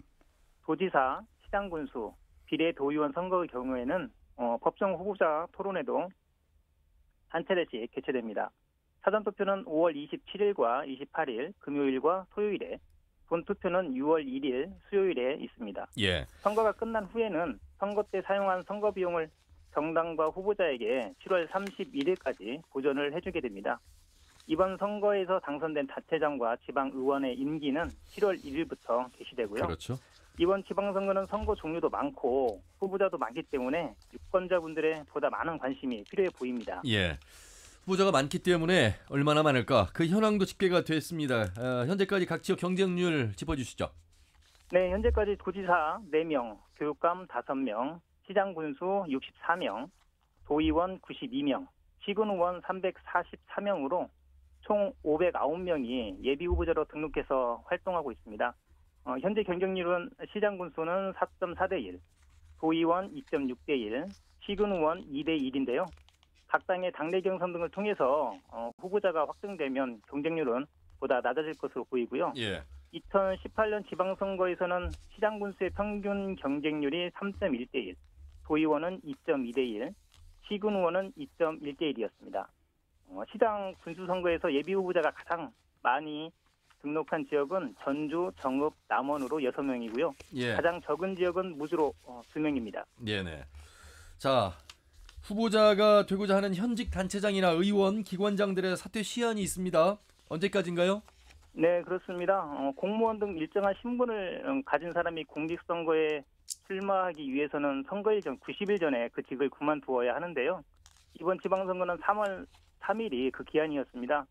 도지사, 시장군수, 비례도의원 선거의 경우에는 어, 법정 후보자 토론회도 한 차례씩 개최됩니다. 사전투표는 5월 27일과 28일 금요일과 토요일에 본투표는 6월 1일 수요일에 있습니다. 예. 선거가 끝난 후에는 선거 때 사용한 선거 비용을 정당과 후보자에게 7월 31일까지 보전을 해주게 됩니다. 이번 선거에서 당선된 자체장과 지방 의원의 임기는 7월 1일부터 개시되고요. 그렇죠. 이번 지방선거는 선거 종류도 많고 후보자도 많기 때문에 유권자분들의 보다 많은 관심이 필요해 보입니다. 예. 후보자가 많기 때문에 얼마나 많을까? 그 현황도 집계가 됐습니다. 아, 현재까지 각 지역 경쟁률 짚어주시죠. 네, 현재까지 도지사 4명, 교육감 5명, 시장 군수 64명, 도의원 92명, 시군의원 344명으로 총 509명이 예비 후보자로 등록해서 활동하고 있습니다. 어, 현재 경쟁률은 시장 군수는 4.4대 1, 도의원 2.6대 1, 시군 의원 2대 1인데요. 각 당의 당내 경선 등을 통해서 어, 후보자가 확정되면 경쟁률은 보다 낮아질 것으로 보이고요. 예. 2018년 지방선거에서는 시장 군수의 평균 경쟁률이 3.1대 1, 도의원은 2.2대 1, 시군 의원은 2.1대 1이었습니다. 어, 시장 군수 선거에서 예비 후보자가 가장 많이 등록한 지역은 전주, 정읍, 남원으로 6명이고요. 예. 가장 적은 지역은 무주로 어, 2명입니다. 네네. 자, 후보자가 되고자 하는 현직 단체장이나 의원, 기관장들의 사퇴 시한이 있습니다. 언제까지인가요? 네, 그렇습니다. 어, 공무원 등 일정한 신분을 음, 가진 사람이 공직선거에 출마하기 위해서는 선거일 전 90일 전에 그 직을 그만두어야 하는데요. 이번 지방선거는 3월 3일이 그 기한이었습니다.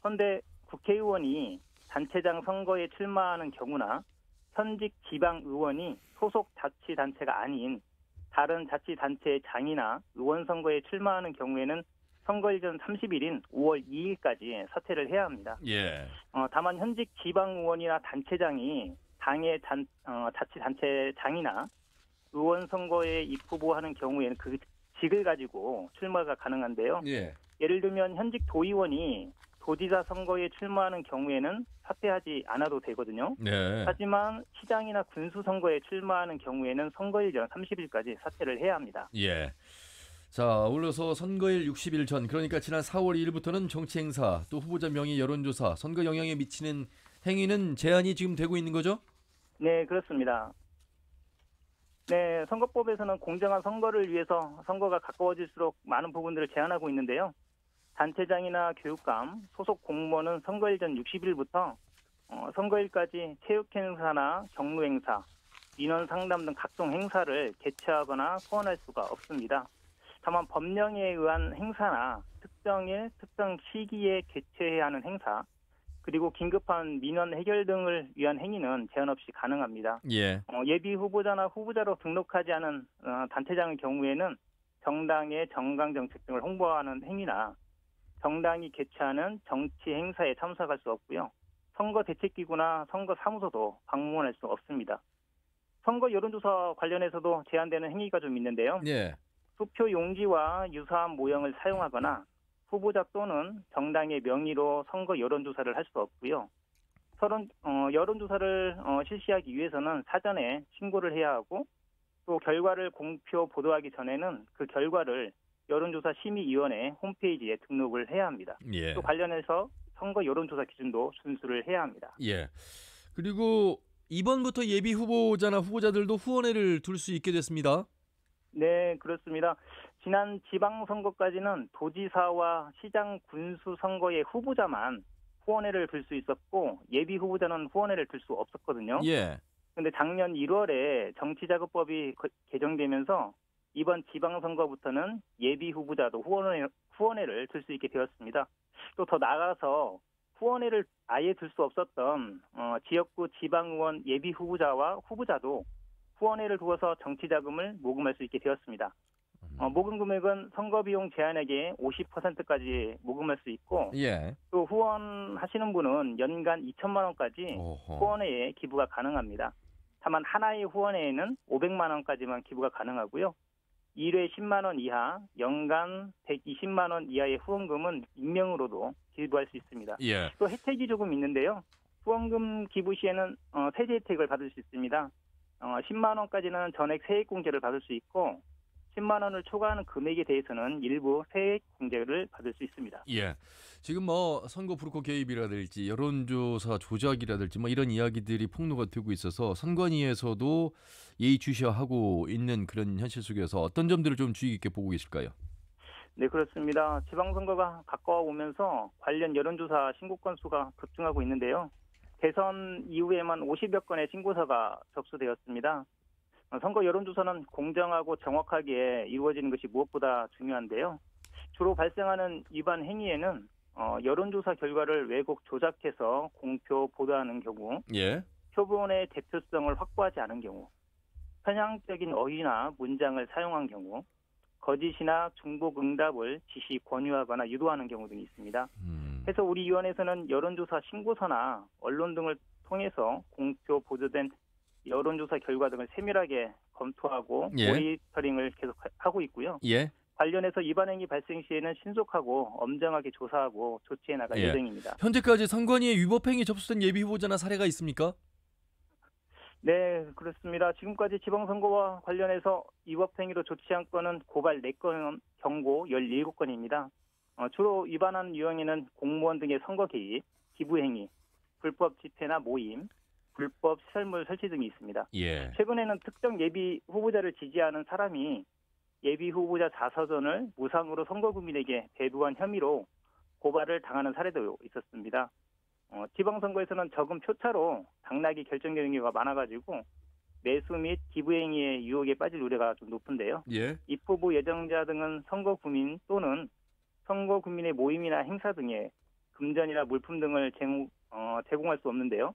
그런데 국회의원이 단체장 선거에 출마하는 경우나 현직 지방의원이 소속 자치단체가 아닌 다른 자치단체의 장이나 의원 선거에 출마하는 경우에는 선거일 전 30일인 5월 2일까지 사퇴를 해야 합니다. 예. 어, 다만 현직 지방의원이나 단체장이 당의 단, 어, 자치단체장이나 의원 선거에 입후보하는 경우에는 그 직을 가지고 출마가 가능한데요. 예. 예를 들면 현직 도의원이 도지사 선거에 출마하는 경우에는 사퇴하지 않아도 되거든요. 네. 하지만 시장이나 군수 선거에 출마하는 경우에는 선거일 전 30일까지 사퇴를 해야 합니다. 예. 자, 올려서 선거일 60일 전, 그러니까 지난 4월 2일부터는 정치 행사, 또 후보자 명의 여론조사, 선거 영향에 미치는 행위는 제한이 지금 되고 있는 거죠? 네, 그렇습니다. 네, 선거법에서는 공정한 선거를 위해서 선거가 가까워질수록 많은 부분들을 제한하고 있는데요. 단체장이나 교육감, 소속 공무원은 선거일 전 60일부터 어, 선거일까지 체육 행사나 경로 행사, 민원 상담 등 각종 행사를 개최하거나 소원할 수가 없습니다. 다만 법령에 의한 행사나 특정일, 특정 시기에 개최해야 하는 행사, 그리고 긴급한 민원 해결 등을 위한 행위는 제한 없이 가능합니다. 예. 어, 예비 후보자나 후보자로 등록하지 않은 어, 단체장의 경우에는 정당의 정강 정책 등을 홍보하는 행위나 정당이 개최하는 정치 행사에 참석할 수 없고요. 선거 대책기구나 선거 사무소도 방문할 수 없습니다. 선거 여론조사 관련해서도 제한되는 행위가 좀 있는데요. 예. 투표 용지와 유사한 모형을 사용하거나 후보자 또는 정당의 명의로 선거 여론조사를 할 수 없고요. 서론, 어, 여론조사를 어, 실시하기 위해서는 사전에 신고를 해야 하고 또 결과를 공표 보도하기 전에는 그 결과를 여론조사 심의위원회 홈페이지에 등록을 해야 합니다. 예. 또 관련해서 선거 여론조사 기준도 준수를 해야 합니다. 예. 그리고 이번부터 예비 후보자나 후보자들도 후원회를 둘 수 있게 됐습니다. 네, 그렇습니다. 지난 지방선거까지는 도지사와 시장 군수 선거의 후보자만 후원회를 들 수 있었고 예비 후보자는 후원회를 들 수 없었거든요. 예. 근데 작년 1월에 정치자금법이 거- 개정되면서 이번 지방선거부터는 예비 후보자도 후원회, 후원회를 들 수 있게 되었습니다. 또 더 나아가서 후원회를 아예 들 수 없었던 어, 지역구 지방의원 예비 후보자와 후보자도 후원회를 두어서 정치자금을 모금할 수 있게 되었습니다. 어, 모금 금액은 선거 비용 제한액의 50%까지 모금할 수 있고 예. 또 후원하시는 분은 연간 2천만 원까지. 후원회에 기부가 가능합니다. 다만 하나의 후원회에는 500만 원까지만 기부가 가능하고요. 1회 10만 원 이하, 연간 120만 원 이하의 후원금은 익명으로도 기부할 수 있습니다. 예. 또 혜택이 조금 있는데요. 후원금 기부 시에는 어, 세제 혜택을 받을 수 있습니다. 어, 10만 원까지는 전액 세액 공제를 받을 수 있고 10만 원을 초과하는 금액에 대해서는 일부 세액 공제를 받을 수 있습니다. 예. 지금 뭐 선거 브로커 개입이라든지 여론조사 조작이라든지 뭐 이런 이야기들이 폭로가 되고 있어서 선관위에서도 예의주시하고 있는 그런 현실 속에서 어떤 점들을 좀 주의 깊게 보고 계실까요? 네, 그렇습니다. 지방선거가 가까워 오면서 관련 여론조사 신고 건수가 급증하고 있는데요. 대선 이후에만 50여 건의 신고서가 접수되었습니다. 어, 선거 여론조사는 공정하고 정확하게 이루어지는 것이 무엇보다 중요한데요. 주로 발생하는 위반 행위에는 어, 여론조사 결과를 왜곡 조작해서 공표 보도하는 경우, 예. 표본의 대표성을 확보하지 않은 경우, 편향적인 어휘나 문장을 사용한 경우, 거짓이나 중복 응답을 지시 권유하거나 유도하는 경우 등이 있습니다. 음. 해서 우리 위원회에서는 여론조사 신고서나 언론 등을 통해서 공표 보도된 여론조사 결과 등을 세밀하게 검토하고 예. 모니터링을 계속 하- 하고 있고요. 예. 관련해서 위반 행위 발생 시에는 신속하고 엄정하게 조사하고 조치해 나갈 예. 예정입니다. 현재까지 선관위에 위법 행위 접수된 예비 후보자나 사례가 있습니까? 네, 그렇습니다. 지금까지 지방선거와 관련해서 위법 행위로 조치한 건은 고발 4건, 경고 17건입니다. 어, 주로 위반한 유형에는 공무원 등의 선거 개입, 기부 행위, 불법 집회나 모임, 불법 시설물 설치 등이 있습니다. 예. 최근에는 특정 예비 후보자를 지지하는 사람이 예비 후보자 자서전을 무상으로 선거구민에게 배부한 혐의로 고발을 당하는 사례도 있었습니다. 어, 지방선거에서는 적은 표차로 당락이 결정되는 경우가 많아가지고 매수 및 기부 행위의 유혹에 빠질 우려가 좀 높은데요. 예. 입후보 예정자 등은 선거 구민 또는 선거 구민의 모임이나 행사 등에 금전이나 물품 등을 제공, 어, 제공할 수 없는데요.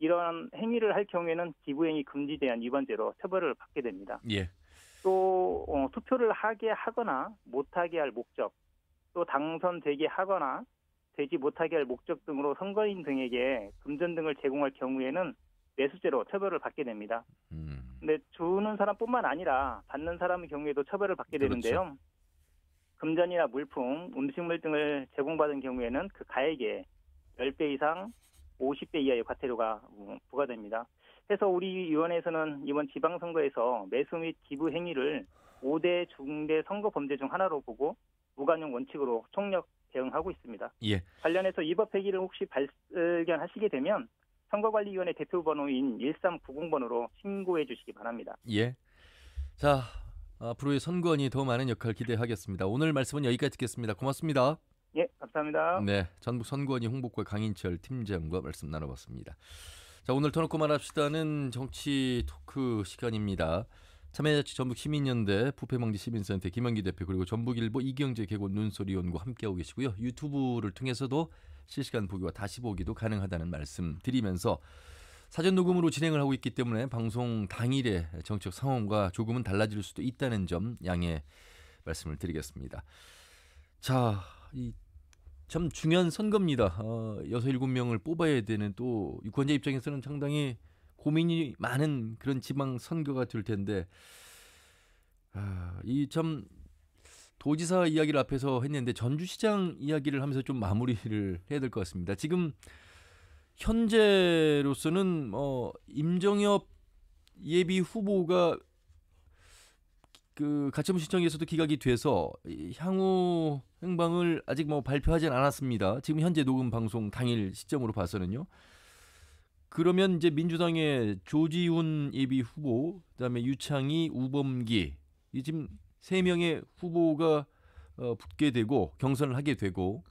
이러한 행위를 할 경우에는 기부행위 금지 제한 위반죄로 처벌을 받게 됩니다. 예. 또 어, 투표를 하게 하거나 못하게 할 목적, 또 당선되게 하거나 되지 못하게 할 목적 등으로 선거인 등에게 금전 등을 제공할 경우에는 매수죄로 처벌을 받게 됩니다. 음. 근데 주는 사람뿐만 아니라 받는 사람의 경우에도 처벌을 받게 그렇죠. 되는데요. 금전이나 물품, 음식물 등을 제공받은 경우에는 그 가액의 10배 이상 50배 이하의 과태료가 음, 부과됩니다. 해서 우리 위원회에서는 이번 지방선거에서 매수 및 기부 행위를 5대 중대 선거 범죄 중 하나로 보고 무관용 원칙으로 총력 대응하고 있습니다. 예. 관련해서 위법 행위를 혹시 발견하시게 되면 선거관리위원회 대표 번호인 1390번으로 신고해 주시기 바랍니다. 예. 자, 앞으로의 선거원이 더 많은 역할 기대하겠습니다. 오늘 말씀은 여기까지 듣겠습니다. 고맙습니다. 예, 감사합니다. 네, 전북 선거원이 홍보과 강인철 팀장과 말씀 나눠봤습니다. 자, 오늘 터놓고 말합시다는 정치 토크 시간입니다. 참여자치 전북 시민연대 부패방지 시민센터 김영기 대표 그리고 전북일보 이경재 개곤 눈소리 연구 함께하고 계시고요. 유튜브를 통해서도 실시간 보기와 다시 보기도 가능하다는 말씀 드리면서 사전 녹음으로 진행을 하고 있기 때문에 방송 당일의 정책 상황과 조금은 달라질 수도 있다는 점 양해 말씀을 드리겠습니다. 자, 이 참 중요한 선거입니다. 어, 여섯 일곱 명을 뽑아야 되는 또 유권자 입장에서는 상당히 고민이 많은 그런 지방 선거가 될 텐데 아, 이 참 도지사 이야기를 앞에서 했는데 전주시장 이야기를 하면서 좀 마무리를 해야 될 것 같습니다. 지금 현재로서는 어 임정엽 예비 후보가 그 가처분 신청에서도 기각이 돼서 이 향후 행방을 아직 뭐 발표하진 않았습니다. 지금 현재 녹음 방송 당일 시점으로 봐서는요. 그러면 이제 민주당의 조지훈 예비 후보, 그다음에 유창희, 우범기 이 지금 세 명의 후보가 어, 붙게 되고 경선을 하게 되고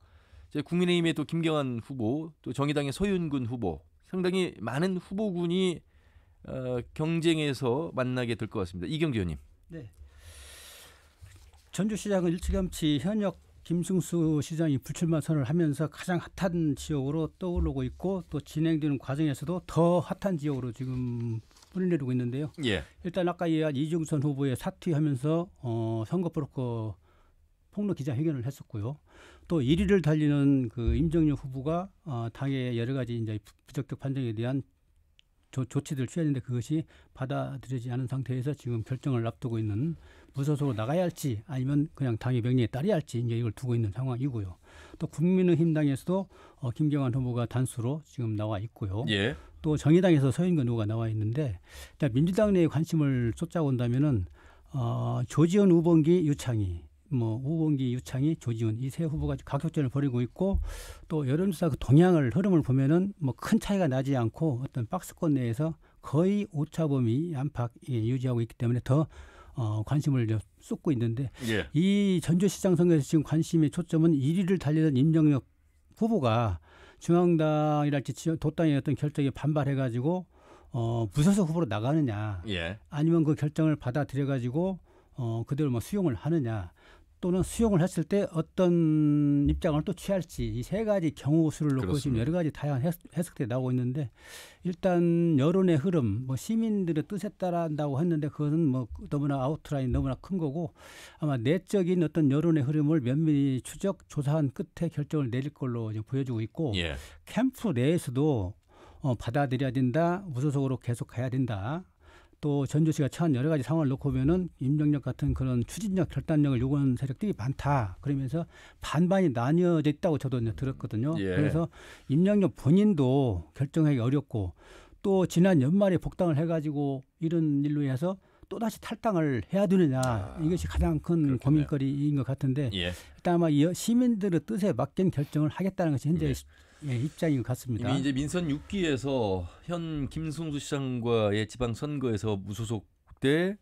이제 국민의힘의 또 김경환 후보, 또 정의당의 서윤근 후보 상당히 많은 후보군이 어, 경쟁에서 만나게 될 것 같습니다. 이경재 의원님. 네. 전주시장은 일찌감치 현역 김승수 시장이 불출마 선언을 하면서 가장 핫한 지역으로 떠오르고 있고 또 진행되는 과정에서도 더 핫한 지역으로 지금 뿌리내리고 있는데요. 예. 일단 아까 이야기한 이중선 후보의 사퇴하면서 어, 선거 브로커 폭로 기자회견을 했었고요. 또 1위를 달리는 그 임정혁 후보가 어, 당의 여러 가지 이제 부적격 판정에 대한 조, 조치들을 취했는데 그것이 받아들여지지 않은 상태에서 지금 결정을 앞두고 있는 무소속으로 나가야 할지 아니면 그냥 당의 명령에 따라야 할지 이제 이걸 두고 있는 상황이고요. 또 국민의힘 당에서도 어, 김경환 후보가 단수로 지금 나와 있고요. 예. 또 정의당에서 서인근 후보가 나와 있는데 일단 민주당 내에 관심을 쫓아온다면은 어, 조지현, 우범기, 유창희 뭐 우범기, 유창희, 조지훈 이 세 후보가 각격전을 벌이고 있고 또 여론조사 그 동향을 흐름을 보면은 뭐 큰 차이가 나지 않고 어떤 박스권 내에서 거의 오차범위 안팎 예, 유지하고 있기 때문에 더 어, 관심을 이제 쏟고 있는데 예. 이 전주시장 선거에서 지금 관심의 초점은 1위를 달리던 임정혁 후보가 중앙당이랄지 지- 도당의 어떤 결정에 반발해가지고 어, 무소속 후보로 나가느냐 예. 아니면 그 결정을 받아들여가지고 어, 그대로 뭐 수용을 하느냐 또는 수용을 했을 때 어떤 입장을 또 취할지 이 세 가지 경우 수를 놓고 지금 그렇습니다. 여러 가지 다양한 해석, 해석들이 나오고 있는데 일단 여론의 흐름 뭐 시민들의 뜻에 따라 한다고 했는데 그것은 뭐 너무나 아웃라인 너무나 큰 거고 아마 내적인 어떤 여론의 흐름을 면밀히 추적 조사한 끝에 결정을 내릴 걸로 지금 보여지고 있고 예. 캠프 내에서도 어, 받아들여야 된다, 무소속으로 계속 가야 된다. 또 전주시가 처한 여러 가지 상황을 놓고 보면은 임정력 같은 그런 추진력, 결단력을 요구하는 세력들이 많다. 그러면서 반반이 나뉘어져 있다고 저도 이제 들었거든요. 예. 그래서 임정력 본인도 결정하기 어렵고 또 지난 연말에 복당을 해가지고 이런 일로 해서 또 다시 탈당을 해야 되느냐 이것이 가장 큰 아, 그렇겠네요. 고민거리인 것 같은데 예. 일단 아마 이 시민들의 뜻에 맡긴 결정을 하겠다는 것이 현재 예. 예, 입장인 것 같습니다. 이미 이제 민선 6기에서 현 김승수 시장과의 지방 선거에서 무소속 때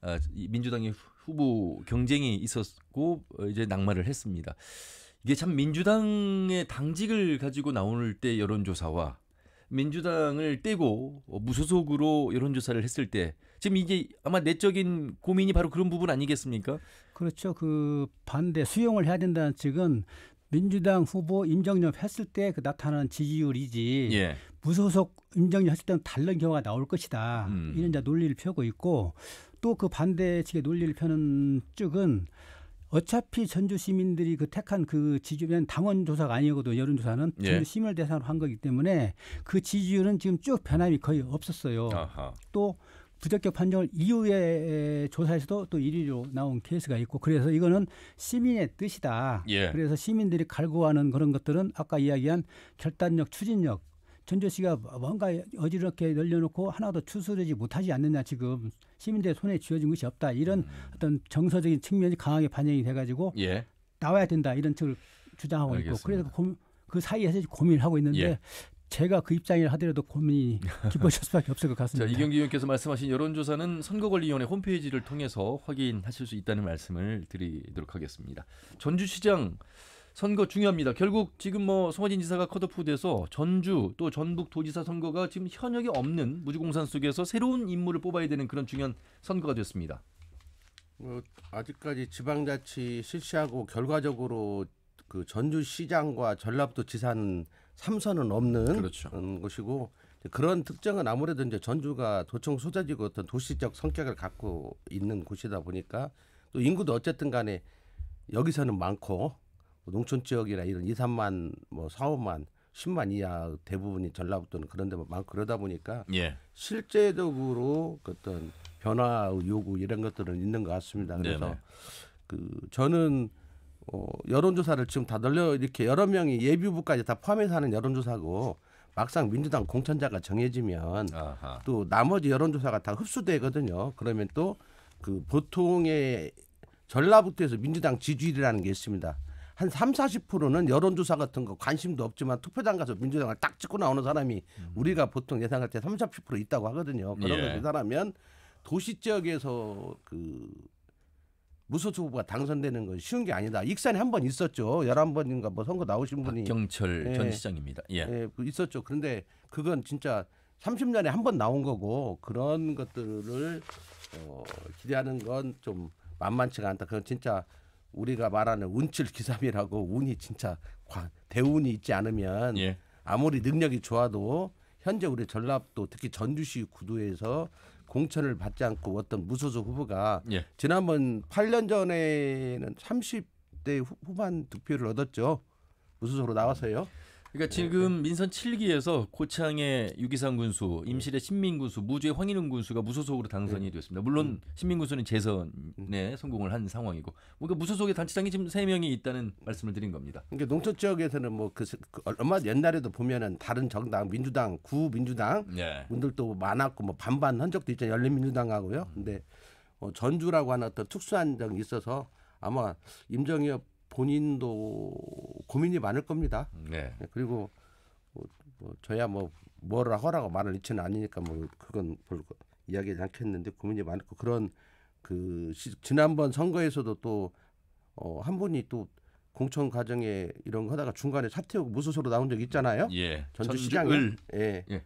아, 이 민주당의 후- 후보 경쟁이 있었고 어, 이제 낙마를 했습니다. 이게 참 민주당의 당직을 가지고 나올 때 여론조사와 민주당을 떼고 어, 무소속으로 여론조사를 했을 때 지금 이게 아마 내적인 고민이 바로 그런 부분 아니겠습니까? 그렇죠. 그 반대 수용을 해야 된다는 측은 민주당 후보 임정엽 했을 때 그 나타나는 지지율이지 예. 무소속 임정엽 했을 때는 다른 경우가 나올 것이다. 음. 이런 이제 논리를 펴고 있고 또 그 반대 측의 논리를 펴는 쪽은 어차피 전주 시민들이 그 택한 그 지지율은 당원 조사가 아니거든 여론 조사는 예. 전주 시민을 대상으로 한 거기 때문에 그 지지율은 지금 쭉 변함이 거의 없었어요. 아하. 또 부적격 판정을 이후에 조사에서도 또 1위로 나온 케이스가 있고 그래서 이거는 시민의 뜻이다. 예. 그래서 시민들이 갈구하는 그런 것들은 아까 이야기한 결단력, 추진력 전주시가 뭔가 어지럽게 늘려놓고 하나도 추스르지 못하지 않느냐 지금 시민들의 손에 쥐어진 것이 없다 이런 음. 어떤 정서적인 측면이 강하게 반영이 돼가지고 예. 나와야 된다 이런 측을 주장하고 있고 알겠습니다. 그래서 고, 그 사이에서 고민을 하고 있는데 예. 제가 그 입장이라 하더라도 고민이 깊어질 수밖에 없을 것 자, 같습니다. 이경기 의원께서 말씀하신 여론조사는 선거관리위원회 홈페이지를 통해서 확인하실 수 있다는 말씀을 드리도록 하겠습니다. 전주시장 선거 중요합니다. 결국 지금 뭐 송화진 지사가 컷오프돼서 전주 또 전북 도지사 선거가 지금 현역이 없는 무주공산 속에서 새로운 인물을 뽑아야 되는 그런 중요한 선거가 됐습니다. 어, 아직까지 지방자치 실시하고 결과적으로 그 전주시장과 전라북도 지사는 삼선은 없는 그렇죠. 음, 것이고 그런 특징은 아무래도 이제 전주가 도청 소재지고 어떤 도시적 성격을 갖고 있는 곳이다 보니까 또 인구도 어쨌든 간에 여기서는 많고 뭐 농촌 지역이나 이런 2, 3만 뭐 4, 5만 10만 이하 대부분이 전라북도는 그런 데만 많고 그러다 보니까 예. 실제적으로 그 어떤 변화 요구 이런 것들은 있는 것 같습니다. 그래서 네네. 그 저는 어, 여론조사를 지금 다 널려 이렇게 여러 명이 예비후보까지 다 포함해서 하는 여론조사고 막상 민주당 공천자가 정해지면 아하. 또 나머지 여론조사가 다 흡수되거든요. 그러면 또 그 보통의 전라북도에서 민주당 지지율이라는 게 있습니다. 한 3, 40%는 여론조사 같은 거 관심도 없지만 투표장 가서 민주당을 딱 찍고 나오는 사람이 우리가 보통 예상할 때 3, 40% 있다고 하거든요. 그런 예. 걸 계산하면 도시 지역에서 그 무소속 후보가 당선되는 건 쉬운 게 아니다. 익산에 한 번 있었죠. 11번인가 뭐 선거 나오신 분이 박경철 예. 전 시장입니다. 예. 예, 그 있었죠. 그런데 그건 진짜 30년에 한 번 나온 거고 그런 것들을 어, 기대하는 건 좀 만만치가 않다. 그건 진짜 우리가 말하는 운칠 기삼이라고 운이 진짜 과- 대운이 있지 않으면 예. 아무리 능력이 좋아도 현재 우리 전라도 특히 전주시 구도에서 공천을 받지 않고 어떤 무소속 후보가 예. 지난번 8년 전에는 30대 후- 후반 득표를 얻었죠. 무소속으로 나와서요. 그러니까 지금 민선 7기에서 고창의 유기상 군수, 임실의 신민 군수, 무주의 황인웅 군수가 무소속으로 당선이 됐습니다. 물론 신민 군수는 재선에 성공을 한 상황이고, 그러니까 무소속의 단체장이 지금 세 명이 있다는 말씀을 드린 겁니다. 그러니까 농촌 지역에서는 뭐그 얼마 옛날에도 보면은 다른 정당 민주당 구 민주당 네. 분들도 많았고 뭐 반반 한 적도 있잖아요 열린민주당하고요. 근데 어, 전주라고 하는 어떤 특수한 점이 있어서 아마 임정엽 본인도 고민이 많을 겁니다. 네. 네, 그리고 뭐, 뭐 저야 뭐 뭐라 하라고 말을 이치는 아니니까 뭐 그건 별로 이야기하지 않겠는데 고민이 많고 그런 그 시, 지난번 선거에서도 또 어, 한 분이 또 공천 과정에 이런 거 하다가 중간에 사퇴하고 무소속으로 나온 적 있잖아요. 예. 전주시장에. 전주을. 예. 예.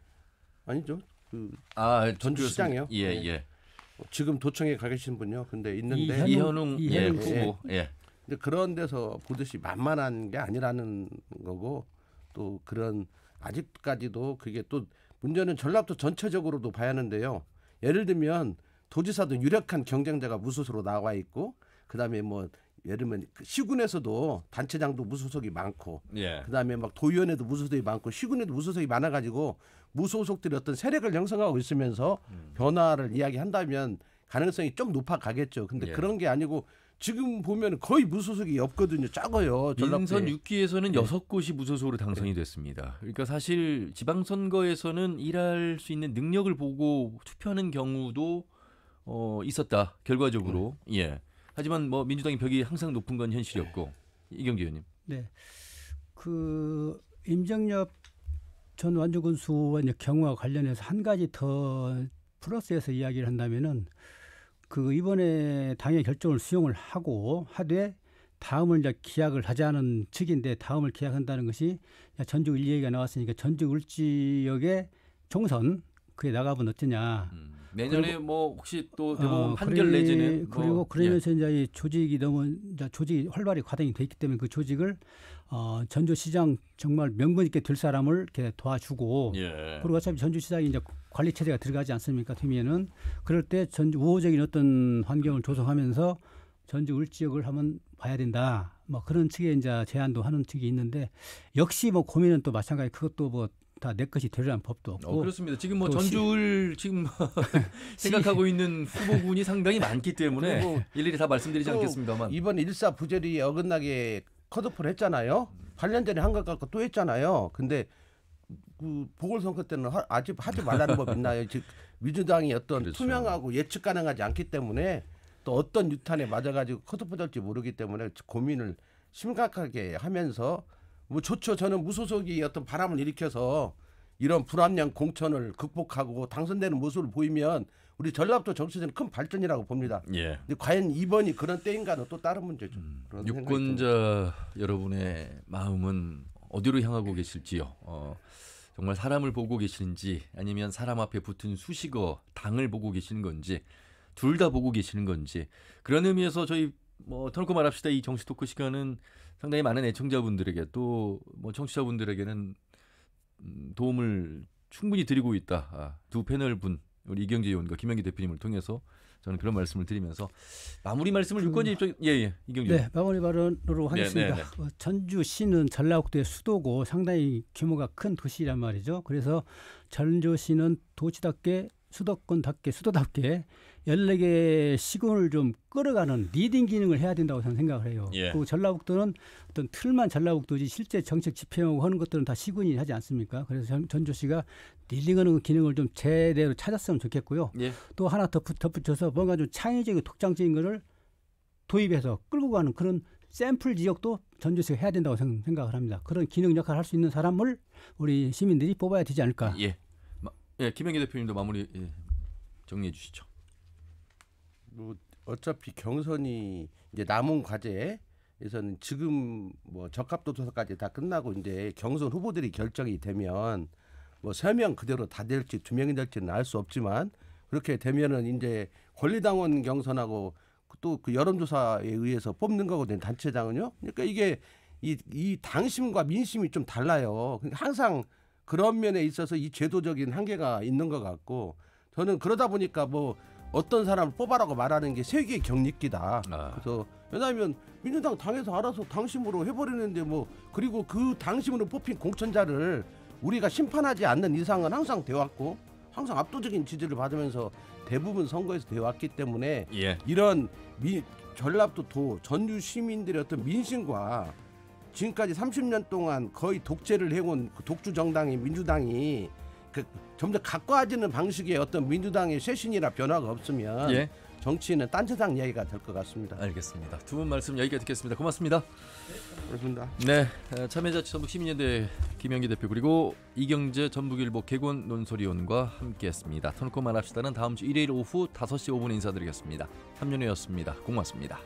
아니죠. 그 아, 전주시장이요? 예, 네. 예. 지금 도청에 가 계신 분요. 근데 있는데 이현웅, 이현웅 예, 후보. 예. 근데 그런 데서 보듯이 만만한 게 아니라는 거고 또 그런 아직까지도 그게 또 문제는 전라도 전체적으로도 봐야 하는데요. 예를 들면 도지사도 유력한 경쟁자가 무소속으로 나와 있고 그다음에 뭐 예를 들면 그 시군에서도 단체장도 무소속이 많고 예. 그다음에 막 도의원에도 무소속이 많고 시군에도 무소속이 많아 가지고 무소속들이 어떤 세력을 형성하고 있으면서 변화를 이야기한다면 가능성이 좀 높아 가겠죠. 근데 예. 그런 게 아니고 지금 보면 거의 무소속이 없거든요. 작아요. 민선 전라도에. 6기에서는 네. 여섯 곳이 무소속으로 당선이 됐습니다. 그러니까 사실 지방선거에서는 일할 수 있는 능력을 보고 투표하는 경우도 어, 있었다. 결과적으로. 네. 예. 하지만 뭐 민주당의 벽이 항상 높은 건 현실이었고. 이경기 의원님. 네. 그 임정엽 전 완주군수와 이제 경우와 관련해서 한 가지 더 플러스해서 이야기를 한다면은 그 이번에 당의 결정을 수용을 하고 하되 다음을 이제 기약을 하자는 측인데 다음을 기약한다는 것이 전주 일 얘기가 나왔으니까 전주 울 지역의 총선 그에 나가면 어떠냐. 음, 내년에 뭐 혹시 또 대법원 어, 판결 그래- 내지는 뭐, 그리고 예. 그러면서 이제 이 조직이 너무 이제 조직이 활발히 과정이 돼 있기 때문에 그 조직을 어, 전주시장 정말 명분 있게 될 사람을 이렇게 도와주고 예. 그리고 어차피 전주시장이 이제 관리 체제가 들어가지 않습니까? 되면은 그럴 때 전주 우호적인 어떤 환경을 조성하면서 전주 을 지역을 한번 봐야 된다. 뭐 그런 측의 이제 제안도 하는 측이 있는데 역시 뭐 고민은 또 마찬가지 그것도 뭐 다내 것이 되려는 법도 없고 어, 그렇습니다. 지금 뭐또 시- 전주를 지금 생각하고 있는 후보군이 상당히 많기 때문에 그리고 일일이 다 말씀드리지 또 않겠습니다만. 이번 일사 부절이 어긋나게 컷오프를 했잖아요. 8년 전에 한 것 갖고 또 했잖아요. 근데 그 보궐선거 때는 하, 아직 하지 말라는 법 있나요? 즉 민주당이 어떤 그렇죠. 투명하고 예측 가능하지 않기 때문에 또 어떤 유탄에 맞아가지고 될지 모르기 때문에 고민을 심각하게 하면서 뭐 좋죠. 저는 무소속이 어떤 바람을 일으켜서 이런 불합리한 공천을 극복하고 당선되는 모습을 보이면 우리 전라도 정치에는 큰 발전이라고 봅니다. 예. 근데 과연 이번이 그런 때인가는 또 다른 문제죠. 듭니다. 유권자 여러분의 마음은 어디로 향하고 계실지요? 어, 정말 사람을 보고 계시는지 아니면 사람 앞에 붙은 수식어 당을 보고 계시는 건지 둘 다 보고 계시는 건지 그런 의미에서 저희 뭐 터놓고 말합시다 이 정치 토크 시간은 상당히 많은 애청자분들에게 또 뭐 청취자분들에게는 음, 도움을 충분히 드리고 있다. 아, 두 패널 분 우리 이경재 의원과 김영기 대표님을 통해서 저는 그런 말씀을 드리면서 마무리 말씀을 유권자 입장 예예 이경재 네, 마무리 발언으로 네, 하겠습니다. 네, 어, 전주시는 전라북도의 수도고 상당히 규모가 큰 도시란 말이죠. 그래서 전주시는 도시답게 수도권답게 수도답게 14개 시군을 좀 끌어가는 leading 기능을 해야 된다고 저는 생각을 해요. 예. 그리고 전라북도는 어떤 틀만 전라북도지 실제 정책 집행하고 하는 것들은 다 시군이 하지 않습니까? 그래서 전, 전주시가 leading하는 기능을 좀 제대로 찾았으면 좋겠고요. 예. 또 하나 덧, 덧붙여서 뭔가 좀 창의적이고 독창적인 거를 도입해서 끌고 가는 그런 샘플 지역도 전주시가 해야 된다고 생- 생각을 합니다. 그런 기능 역할을 할 수 있는 사람을 우리 시민들이 뽑아야 되지 않을까. 예. 마, 예, 김영기 대표님도 마무리 예, 정리해 주시죠. 뭐 어차피 경선이 이제 남은 과제에서는 지금 뭐 적합도서까지 다 끝나고 이제 경선 후보들이 결정이 되면 뭐 세 명 그대로 다 될지 두 명이 될지는 알 수 없지만 그렇게 되면은 이제 권리당원 경선하고 또 그 여론조사에 의해서 뽑는 거거든요 단체장은요. 그러니까 이게 이, 이 당심과 민심이 좀 달라요. 그러니까 항상 그런 면에 있어서 이 제도적인 한계가 있는 것 같고 저는 그러다 보니까 뭐 어떤 사람을 뽑아라고 말하는 게 세계의 경리기다. 아. 그래서 왜냐하면 민주당 당에서 알아서 당심으로 해버리는데 뭐 그리고 그 당심으로 뽑힌 공천자를 우리가 심판하지 않는 이상은 항상 돼왔고 항상 압도적인 지지를 받으면서 대부분 선거에서 돼왔기 때문에 예. 이런 미, 전라도 도 전주 시민들의 어떤 민심과 지금까지 30년 동안 거의 독재를 해온 그 독주 정당인 민주당이 그 점점 가까워지는 방식의 어떤 민주당의 쇄신이나 변화가 없으면 예. 정치는 딴세상 이야기가 될 것 같습니다. 알겠습니다. 두 분 말씀 여기까지 듣겠습니다. 고맙습니다. 그렇습니다. 네, 에, 참여자치 전북 시민연대 김영기 대표 그리고 이경재 전북일보 개곤 논소리원과 함께했습니다. 터놓고 말합시다는 다음 주 일요일 오후 5시 5분에 인사드리겠습니다. 함윤혜였습니다. 고맙습니다.